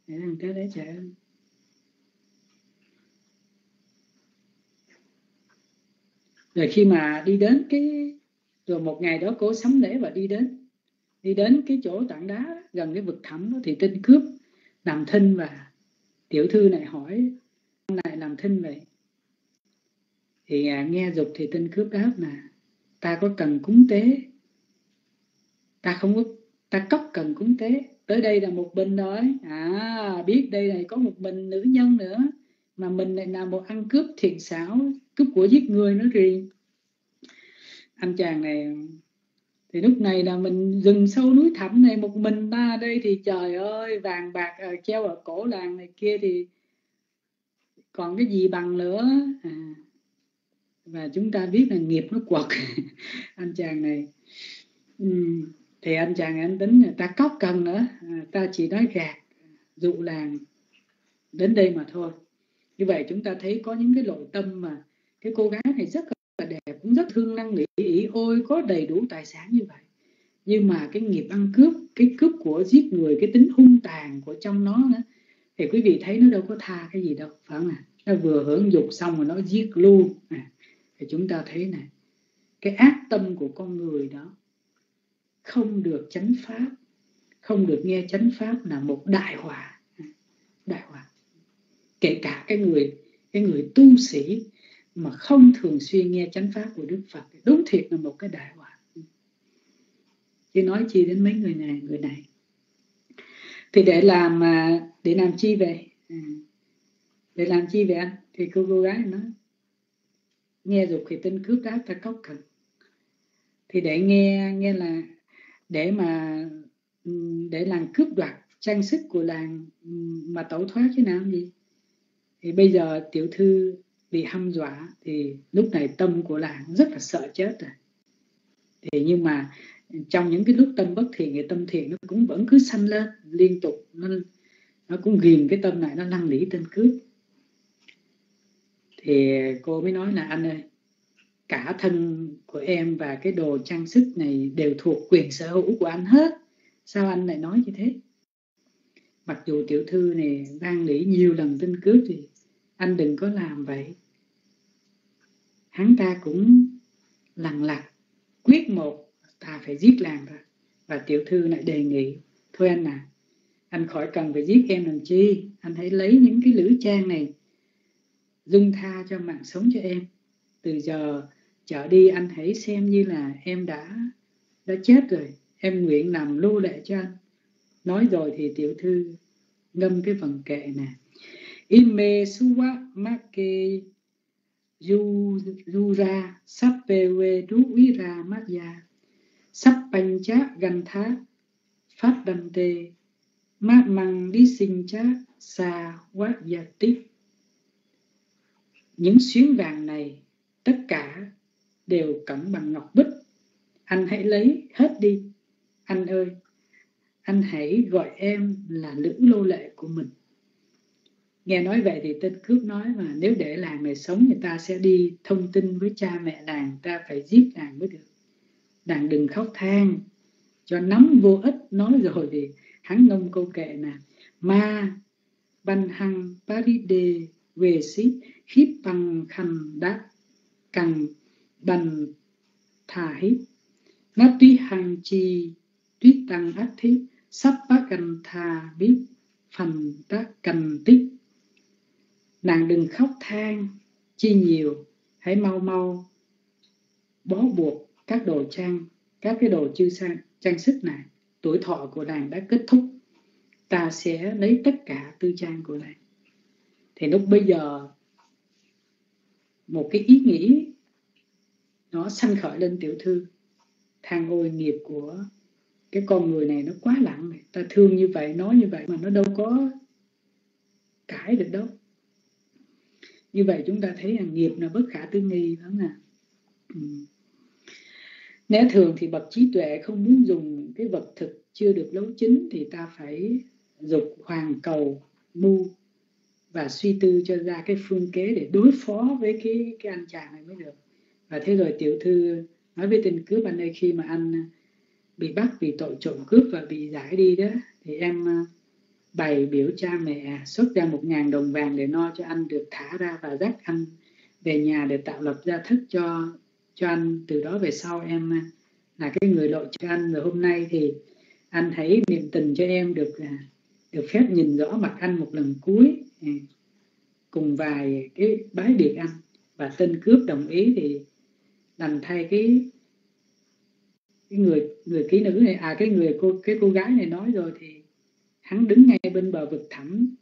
Để tế lễ, trả ơn. Rồi khi mà đi đến cái rồi một ngày đó cô sắm lễ và đi đến. Đi đến cái chỗ tảng đá gần cái vực thẳm đó thì tên cướp làm thinh và tiểu thư này hỏi lại làm thinh vậy? Thì à, nghe dục thì tên cướp đáp là ta có cần cúng tế. Ta không có ta cốc cần cúng tế. Tới đây là một bình rồi. À biết đây này có một mình nữ nhân nữa mà mình lại là một ăn cướp thiện xảo cướp của giết người nó riêng anh chàng này thì lúc này là mình dừng sâu núi thẳm này một mình ta đây thì trời ơi vàng bạc ờ, treo ở cổ làng này kia thì còn cái gì bằng nữa? À, và chúng ta biết là nghiệp nó quật anh chàng này. Ừ, thì anh chàng anh tính là ta cóc cần nữa à, ta chỉ nói gạt dụ làng đến đây mà thôi. Như vậy chúng ta thấy có những cái nội tâm mà cái cô gái này rất là là đẹp cũng rất thương năng nghĩ ý. Ôi có đầy đủ tài sản như vậy. Nhưng mà cái nghiệp ăn cướp cái cướp của giết người cái tính hung tàn của trong nó nữa thì quý vị thấy nó đâu có tha cái gì đâu phải không ạ? Nó vừa hưởng dục xong rồi nó giết luôn. À, thì chúng ta thấy này cái ác tâm của con người đó không được chánh pháp không được nghe chánh pháp là một đại hòa à, đại hòa kể cả cái người cái người tu sĩ mà không thường xuyên nghe chánh pháp của Đức Phật đúng thiệt là một cái đại họa. Chứ nói chi đến mấy người này người này. Thì để làm mà để làm chi vậy? À, để làm chi vậy anh? Thì cô cô gái nói, nghe dục thì tin cướp đáp ta cốc cần. Thì để nghe nghe là để mà ừ, để làm cướp đoạt trang sức của làng ừ, mà tẩu thoát chứ nào gì? Thì bây giờ tiểu thư bị hăm dọa thì lúc này tâm của làng rất là sợ chết rồi. Thì nhưng mà trong những cái lúc tâm bất thiện thì tâm thiện nó cũng vẫn cứ sanh lên liên tục. Nó nó cũng ghiền cái tâm này, nó lăn lỉ tên cướp. Thì cô mới nói là, anh ơi, cả thân của em và cái đồ trang sức này đều thuộc quyền sở hữu của anh hết. Sao anh lại nói như thế? Mặc dù tiểu thư này đang lý nhiều lần tin cướp thì anh đừng có làm vậy. Hắn ta cũng lằng lặc quyết một, ta phải giết làng ra và tiểu thư lại đề nghị, thôi anh à anh khỏi cần phải giết em làm chi, anh hãy lấy những cái lữ trang này, dung tha cho mạng sống cho em. Từ giờ trở đi, anh hãy xem như là em đã đã chết rồi. Em nguyện làm lưu lệ cho anh. Nói rồi thì tiểu thư ngâm cái phần kệ nè ime suwa make yura sappewe du ira maya. Sappancha gantha phát đăng đề ma măng đi sinh cha sa quá và tích. Những xuyến vàng này, tất cả đều cẩm bằng ngọc bích. Anh hãy lấy hết đi. Anh ơi, anh hãy gọi em là lữ lô lệ của mình nghe nói vậy thì tên cướp nói mà nếu để làng này sống người ta sẽ đi thông tin với cha mẹ làng, ta phải giết làng mới được. Làng đừng khóc than, cho nắm vô ích nói rồi thì hắn ngông câu kệ nè. Ma ban hăng paride về xí, khiếp bằng khăn đá cằn bằng thả hít nó tuy hằng chi tuy tăng ác thí, sắp bác cần thà biết phần đã cần tích nàng đừng khóc than, chi nhiều, hãy mau mau bó buộc các đồ trang, các cái đồ chư sang trang sức này. Tuổi thọ của nàng đã kết thúc. Ta sẽ lấy tất cả tư trang của nàng. Thì lúc bây giờ, một cái ý nghĩ, nó sanh khởi lên tiểu thư. Than ôi nghiệp của cái con người này nó quá lặng này. ta thương như vậy, nói như vậy mà nó đâu có cãi được đâu như vậy chúng ta thấy rằng nghiệp là bất khả tư nghi đó nè ừ. nếu thường thì bậc trí tuệ không muốn dùng cái vật thực chưa được nấu chín thì ta phải dục hoàng cầu mưu và suy tư cho ra cái phương kế để đối phó với cái cái anh chàng này mới được và thế rồi tiểu thư nói với tên cướp, anh ơi, khi mà anh bị bắt vì tội trộm cướp và bị giải đi đó, thì em bày biểu cha mẹ, xuất ra một ngàn đồng vàng để no cho anh, được thả ra và dắt anh về nhà để tạo lập gia thức cho cho anh. Từ đó về sau em là cái người lộ cho anh. Và hôm nay thì anh hãy niệm tình cho em được à, được phép nhìn rõ mặt anh một lần cuối à, cùng vài cái bái biệt anh. Và tên cướp đồng ý thì đành thay cái cái người người kỹ nữ này à cái người cô, cái cô gái này nói rồi thì hắn đứng ngay bên bờ vực thẳm.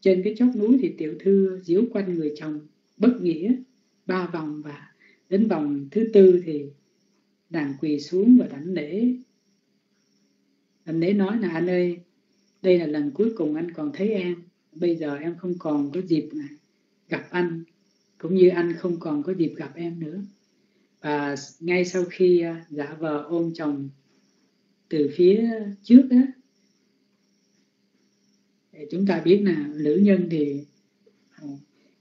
Trên cái chót núi thì tiểu thư diếu quanh người chồng, bất nghĩa, ba vòng và đến vòng thứ tư thì nàng quỳ xuống và đảnh lễ. Anh lễ nói là, anh ơi, đây là lần cuối cùng anh còn thấy em. Bây giờ em không còn có dịp gặp anh, cũng như anh không còn có dịp gặp em nữa. Và ngay sau khi à, giả vờ ôm chồng từ phía trước á thì chúng ta biết là nữ nhân thì ờ,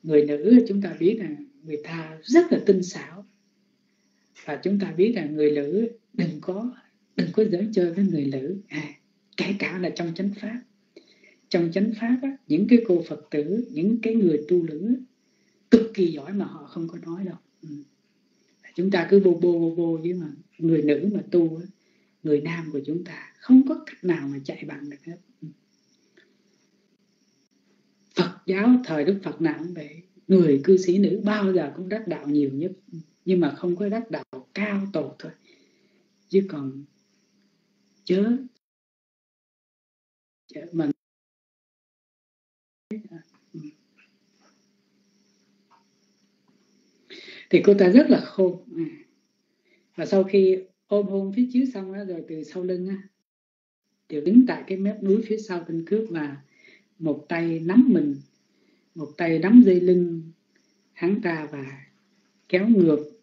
người nữ chúng ta biết là người ta rất là tinh xảo và chúng ta biết là người nữ đừng có đừng có giỡn chơi với người nữ à, kể cả là trong chánh pháp trong chánh pháp á, những cái cô phật tử những cái người tu nữ cực kỳ giỏi mà họ không có nói đâu ừ. chúng ta cứ bô bô bô bô với mà người nữ mà tu á, người nam của chúng ta không có cách nào mà chạy bằng được hết. Phật giáo thời Đức Phật nào cũng vậy. Người cư sĩ nữ bao giờ cũng đắc đạo nhiều nhất, nhưng mà không có đắc đạo cao tột thôi. Chứ còn chớ chớ mình thì cô ta rất là khôn. À. và sau khi ôm hôn phía trước xong đó, rồi từ sau lưng á đều đứng tại cái mép núi phía sau tên cướp và một tay nắm mình, một tay nắm dây lưng. Hắn ta và kéo ngược,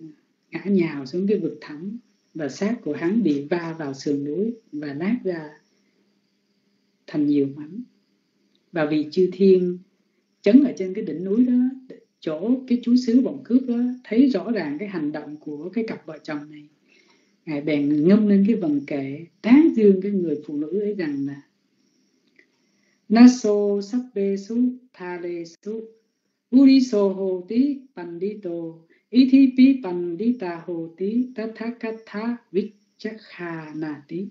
ngã nhào xuống cái vực thẳm. Và xác của hắn bị va vào sườn núi và nát ra thành nhiều mảnh. Và vì chư thiên chấn ở trên cái đỉnh núi đó, chỗ cái chú xứ bọn cướp đó, thấy rõ ràng cái hành động của cái cặp vợ chồng này, ngài bèn ngâm lên cái vần kệ, tán dương cái người phụ nữ ấy rằng là naso sabbesu thalesu. Uriso hoti pandito. Itipi pandita hoti tathakatha vichakhanati.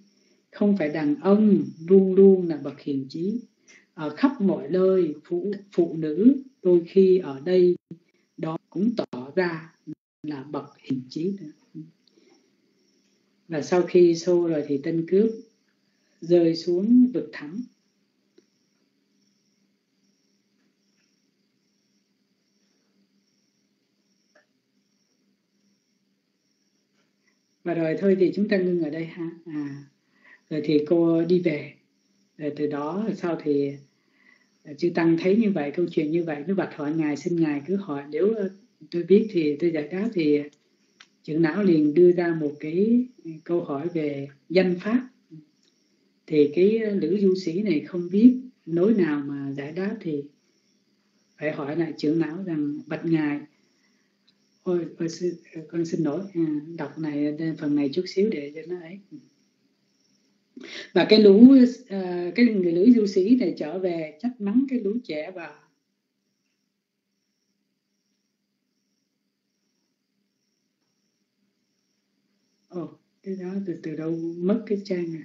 Không phải đàn ông luôn luôn là bậc hiền trí ở khắp mọi nơi phụ phụ nữ đôi khi ở đây đó cũng tỏ ra là bậc hiền trí và sau khi xô rồi thì tên cướp rơi xuống vực thẳm. Và rồi thôi thì chúng ta ngưng ở đây ha. À, rồi thì cô đi về. Rồi từ đó sau thì à, chư tăng thấy như vậy câu chuyện như vậy cứ bạch hỏi ngài xin ngài cứ hỏi. Nếu tôi biết thì tôi giải đáp thì trưởng não liền đưa ra một cái câu hỏi về danh pháp. Thì cái nữ du sĩ này không biết nối nào mà giải đáp thì phải hỏi lại trưởng não rằng bạch ngài ôi, ôi con xin lỗi. Ừ, đọc này phần này chút xíu để cho nó ấy. Ừ. Và cái lũ ờ, cái người nữ du sĩ này trở về trách mắng cái lũ trẻ và ồ cái đó từ từ đâu mất cái trang à?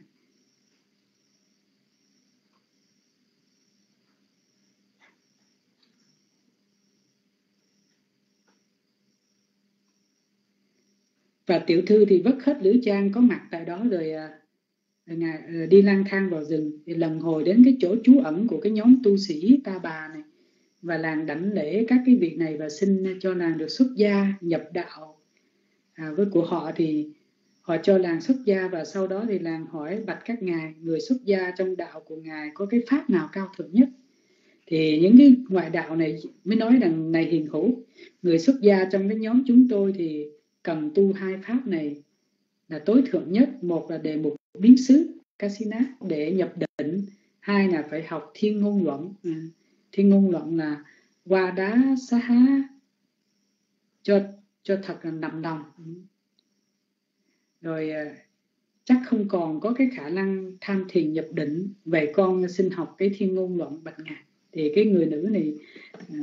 Và tiểu thư thì vất hết lữ trang có mặt tại đó rồi à, ngài ờ, đi lang thang vào rừng. Thì lần hồi đến cái chỗ trú ẩn của cái nhóm tu sĩ ta bà này và làng đảnh lễ các cái vị này và xin cho làng được xuất gia nhập đạo. À, với của họ thì họ cho làng xuất gia và sau đó thì làng hỏi bạch các ngài người xuất gia trong đạo của ngài có cái pháp nào cao thượng nhất? Thì những cái ngoại đạo này mới nói rằng này hiền hữu người xuất gia trong cái nhóm chúng tôi thì cần tu hai pháp này là tối thượng nhất. Một là đề mục biến xứ casina để nhập định. Hai là phải học thiên ngôn luận. À, thiên ngôn luận là qua đá xá há cho cho thật là nằm đồng ừ. rồi à, chắc không còn có cái khả năng tham thiền nhập định. Vậy con xin học cái thiên ngôn luận bạch ngạc thì cái người nữ này à,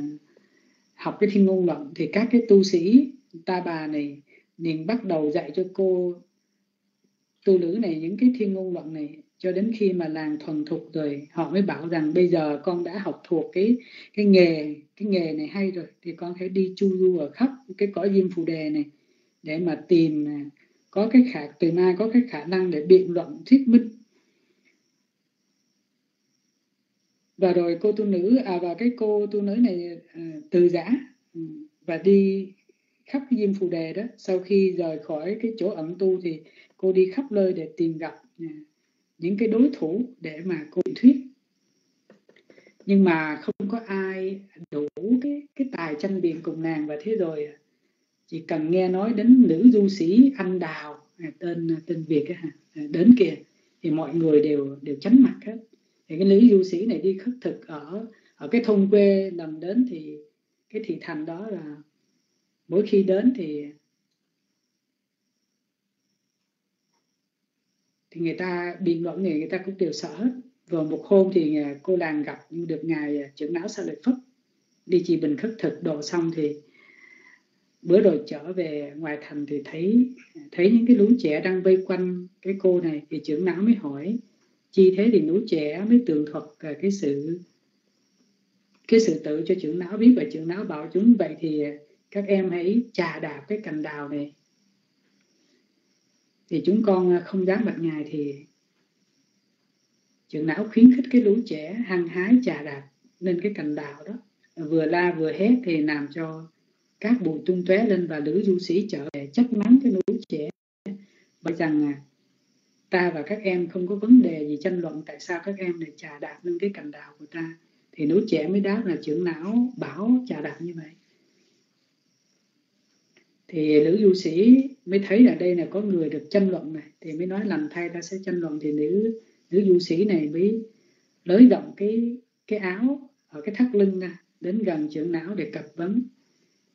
học cái thiên ngôn luận. Thì các cái tu sĩ ta bà này liền bắt đầu dạy cho cô tu nữ này những cái thiên ngôn luận này, cho đến khi mà làng thuần thục rồi, họ mới bảo rằng bây giờ con đã học thuộc cái cái nghề cái nghề này hay rồi, thì con hãy đi chu du ở khắp cái cõi diêm phù đề này để mà tìm à, có cái khả, từ mai có cái khả năng để biện luận thuyết minh. Và rồi cô tu nữ à và cái cô tu nữ này à, từ giã ừ, và đi khắp cái diêm phù đề đó. Sau khi rời khỏi cái chỗ ẩn tu thì cô đi khắp nơi để tìm gặp à, những cái đối thủ để mà cô thuyết. Nhưng mà không có ai đủ cái cái tài tranh biện cùng nàng và thế rồi à. chỉ cần nghe nói đến nữ du sĩ anh đào à, tên tên việt đến kìa, thì mọi người đều đều tránh mặt hết. Thì cái nữ du sĩ này đi khất thực ở ở cái thôn quê lần đến thì cái thị thành đó là mỗi khi đến thì thì người ta biện luận này người ta cũng đều sợ hết. Vừa một hôm thì à, cô làng gặp được ngài à, trưởng lão sa lợi phất. Đi trì bình khất thực độ xong thì bữa rồi trở về ngoài thành thì thấy à, thấy những cái lũ trẻ đang vây quanh cái cô này. Thì trưởng lão mới hỏi, chi thế thì lũ trẻ mới tường thuật cái sự cái sự tự cho trưởng lão? Biết và trưởng lão bảo chúng vậy thì các em hãy trà đạp cái cành đào này. Thì chúng con à, không dám bạch ngài thì trường não khuyến khích cái lũ trẻ hăng hái trà đạp lên cái cành đào đó. Vừa la vừa hét thì làm cho các bụi tung tóe lên và nữ du sĩ trở về trách mắng cái lũ trẻ. Bởi rằng à, ta và các em không có vấn đề gì tranh luận tại sao các em lại trà đạp lên cái cành đào của ta. Thì lũ trẻ mới đáp là trưởng não bảo trà đạp như vậy thì nữ du sĩ mới thấy là đây là có người được tranh luận này. Thì mới nói làm thay ta sẽ tranh luận. Thì nữ nữ du sĩ này mới lới động cái cái áo ở cái thắt lưng ra, đến gần trưởng não để cập vấn.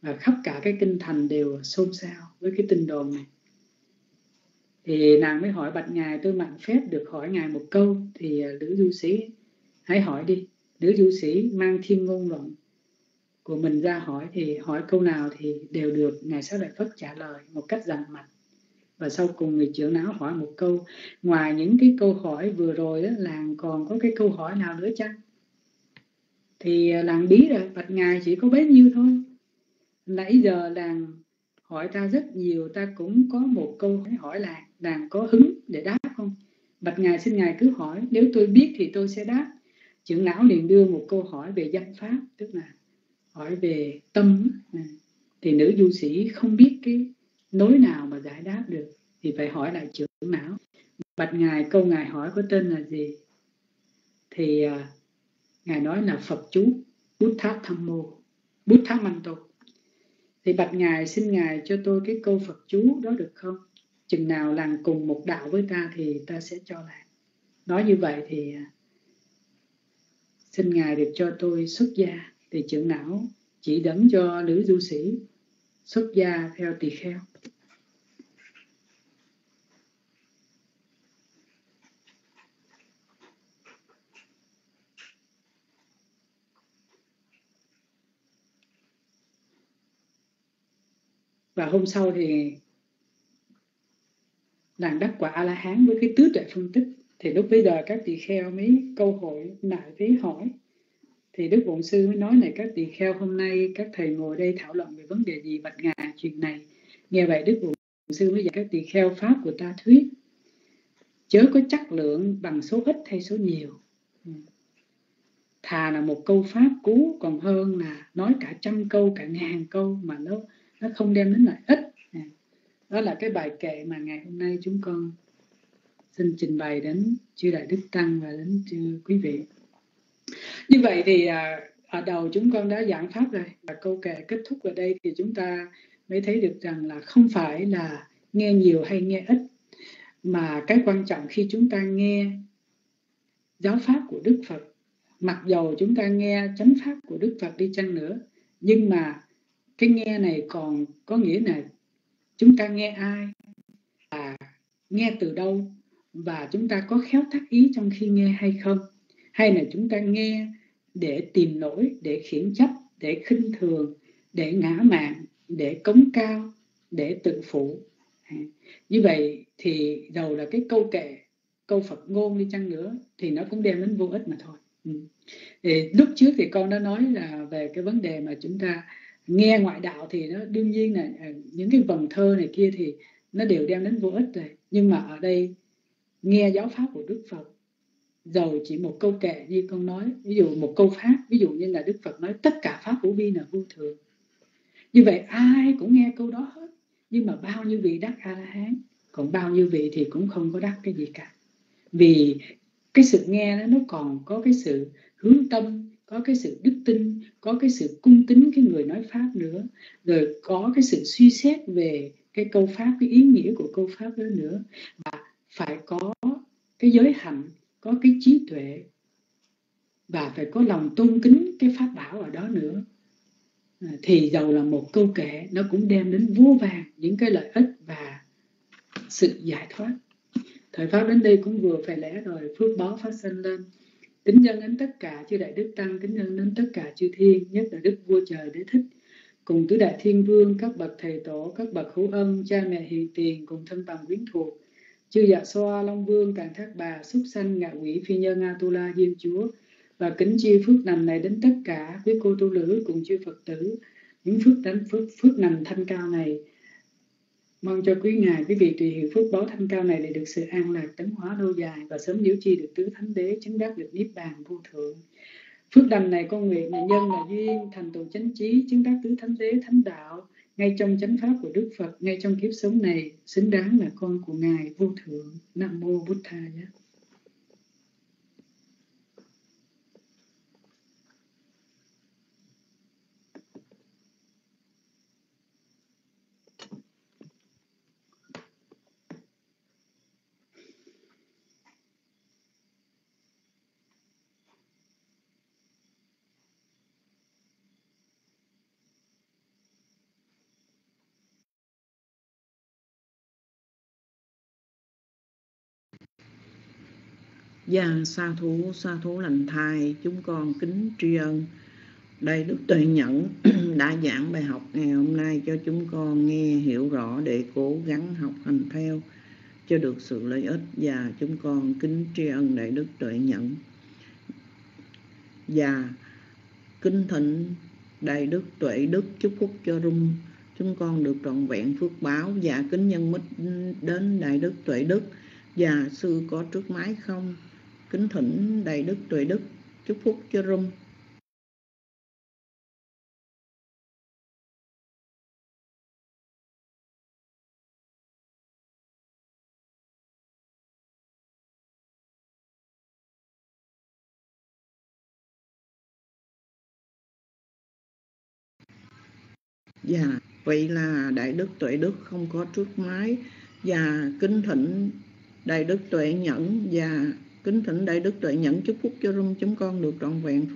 Và khắp cả cái kinh thành đều xôn xao với cái tin đồn này. Thì nàng mới hỏi bạch ngài, tôi mạn phép được hỏi ngài một câu. Thì à, nữ du sĩ, hãy hỏi đi. Nữ du sĩ mang thiên ngôn luận của mình ra hỏi thì hỏi câu nào thì đều được. Ngài Sát đại phất trả lời một cách rành mạch. Và sau cùng người trưởng não hỏi một câu, ngoài những cái câu hỏi vừa rồi đó làng còn có cái câu hỏi nào nữa chăng? Thì à, làng bí rồi, bạch ngài chỉ có bấy nhiêu thôi. Nãy giờ làng hỏi ta rất nhiều, ta cũng có một câu hỏi hỏi làng làng có hứng để đáp không? Bạch ngài xin ngài cứ hỏi, nếu tôi biết thì tôi sẽ đáp. Trưởng não liền đưa một câu hỏi về danh pháp, tức là hỏi về tâm thì nữ du sĩ không biết cái nối nào mà giải đáp được thì phải hỏi lại trưởng não. Bạch ngài câu ngài hỏi có tên là gì? Thì uh, ngài nói là phật chú bút tháp tham mô bút tháp manh Manto thì bạch ngài xin ngài cho tôi cái câu Phật chú đó được không? Chừng nào làm cùng một đạo với ta thì ta sẽ cho lại. Nói như vậy thì uh, xin ngài được cho tôi xuất gia thì trưởng não chỉ đấm cho nữ du sĩ xuất gia theo tỳ kheo. Và hôm sau thì nàng đắc quả a la hán với cái tứ tuệ phân tích. Thì lúc bây giờ các tỳ kheo mới câu hỏi lại với hỏi thì đức bổn sư mới nói này, các tỳ kheo hôm nay, các thầy ngồi đây thảo luận về vấn đề gì bạch ngà chuyện này. Nghe vậy đức bổn sư mới dạy các tỳ kheo pháp của ta thuyết, chớ có chất lượng bằng số ít hay số nhiều. Ừ. Thà là một câu pháp cú còn hơn là nói cả trăm câu, cả ngàn câu mà nó nó không đem đến lợi ích. Ừ. Đó là cái bài kệ mà ngày hôm nay chúng con xin trình bày đến chư đại đức tăng và đến chư quý vị như vậy thì à, ở đầu chúng con đã giảng pháp rồi. Và câu kệ kết thúc ở đây thì chúng ta mới thấy được rằng là không phải là nghe nhiều hay nghe ít mà cái quan trọng khi chúng ta nghe giáo pháp của Đức Phật. Mặc dầu chúng ta nghe chánh pháp của Đức Phật đi chăng nữa nhưng mà cái nghe này còn có nghĩa là chúng ta nghe ai và nghe từ đâu và chúng ta có khéo tác ý trong khi nghe hay không hay là chúng ta nghe để tìm lỗi, để khiển trách, để khinh thường, để ngã mạn để cống cao, để tự phụ. À, như vậy thì đầu là cái câu kệ, câu Phật ngôn đi chăng nữa, thì nó cũng đem đến vô ích mà thôi. Ừ. thì lúc trước thì con đã nói là về cái vấn đề mà chúng ta nghe ngoại đạo thì nó đương nhiên là à, những cái vần thơ này kia thì nó đều đem đến vô ích rồi. Nhưng mà ở đây nghe giáo pháp của Đức Phật dầu chỉ một câu kệ như con nói, ví dụ một câu pháp, ví dụ như là Đức Phật nói, tất cả pháp hữu vi là vô thường. Như vậy ai cũng nghe câu đó hết, nhưng mà bao nhiêu vị đắc a la hán còn bao nhiêu vị thì cũng không có đắc cái gì cả. Vì cái sự nghe đó, nó còn có cái sự hướng tâm, có cái sự đức tin, có cái sự cung kính cái người nói pháp nữa, rồi có cái sự suy xét về cái câu pháp, cái ý nghĩa của câu pháp đó nữa. Và phải có cái giới hạnh có cái trí tuệ. Và phải có lòng tôn kính cái pháp bảo ở đó nữa. À, thì dầu là một câu kệ nó cũng đem đến vô vàng những cái lợi ích và sự giải thoát. Thời pháp đến đây cũng vừa phải lẽ rồi phước báo phát sinh lên. Tính nhân đến tất cả chư đại đức tăng tính nhân đến tất cả chư thiên nhất là đức vua trời đế thích. Cùng tứ đại thiên vương các bậc thầy tổ các bậc hữu ân cha mẹ hiền tiền cùng thân bằng quyến thuộc chư dạ xoa long vương Càng thác bà xúc sanh ngạ quỷ phi nhân atula diêm chúa và kính chia phước nằm này đến tất cả quý cô tu nữ cùng chư phật tử. Những phước đánh phước phước nằm thanh cao này. Mong cho quý ngài, quý vị tùy hiệu phước báo thanh cao này để được sự an lạc tấn hóa lâu dài và sớm diễu chi được tứ thánh đế chứng đắc được niết bàn vô thượng. Phước đành này con nguyện là nhân là duyên, thành tựu chánh trí, chứng đắc tứ thánh đế thánh đạo, ngay trong chánh pháp của Đức Phật, ngay trong kiếp sống này, xứng đáng là con của Ngài vô thượng. Nam mô Bút Tha Giác. Và sa thú, sa thú lành thai, chúng con kính tri ân. Đại Đức Tuệ Nhẫn đã giảng bài học ngày hôm nay cho chúng con nghe hiểu rõ để cố gắng học hành theo cho được sự lợi ích và chúng con kính tri ân Đại Đức Tuệ Nhẫn. Và kính thỉnh Đại Đức Tuệ Đức chúc phúc cho rung chúng con được trọn vẹn phước báo và kính nhân mít đến Đại Đức Tuệ Đức. Và sư có trước mái không? Kính thỉnh đầy đức tuệ đức chúc phúc cho rung. Dạ, vậy là Đại Đức Tuệ Đức không có trước mái và dạ, kính thỉnh Đại Đức Tuệ Nhẫn và Kính thỉnh Đại Đức Tuệ Nhẫn chúc phúc cho rung chúng con được trọn vẹn phước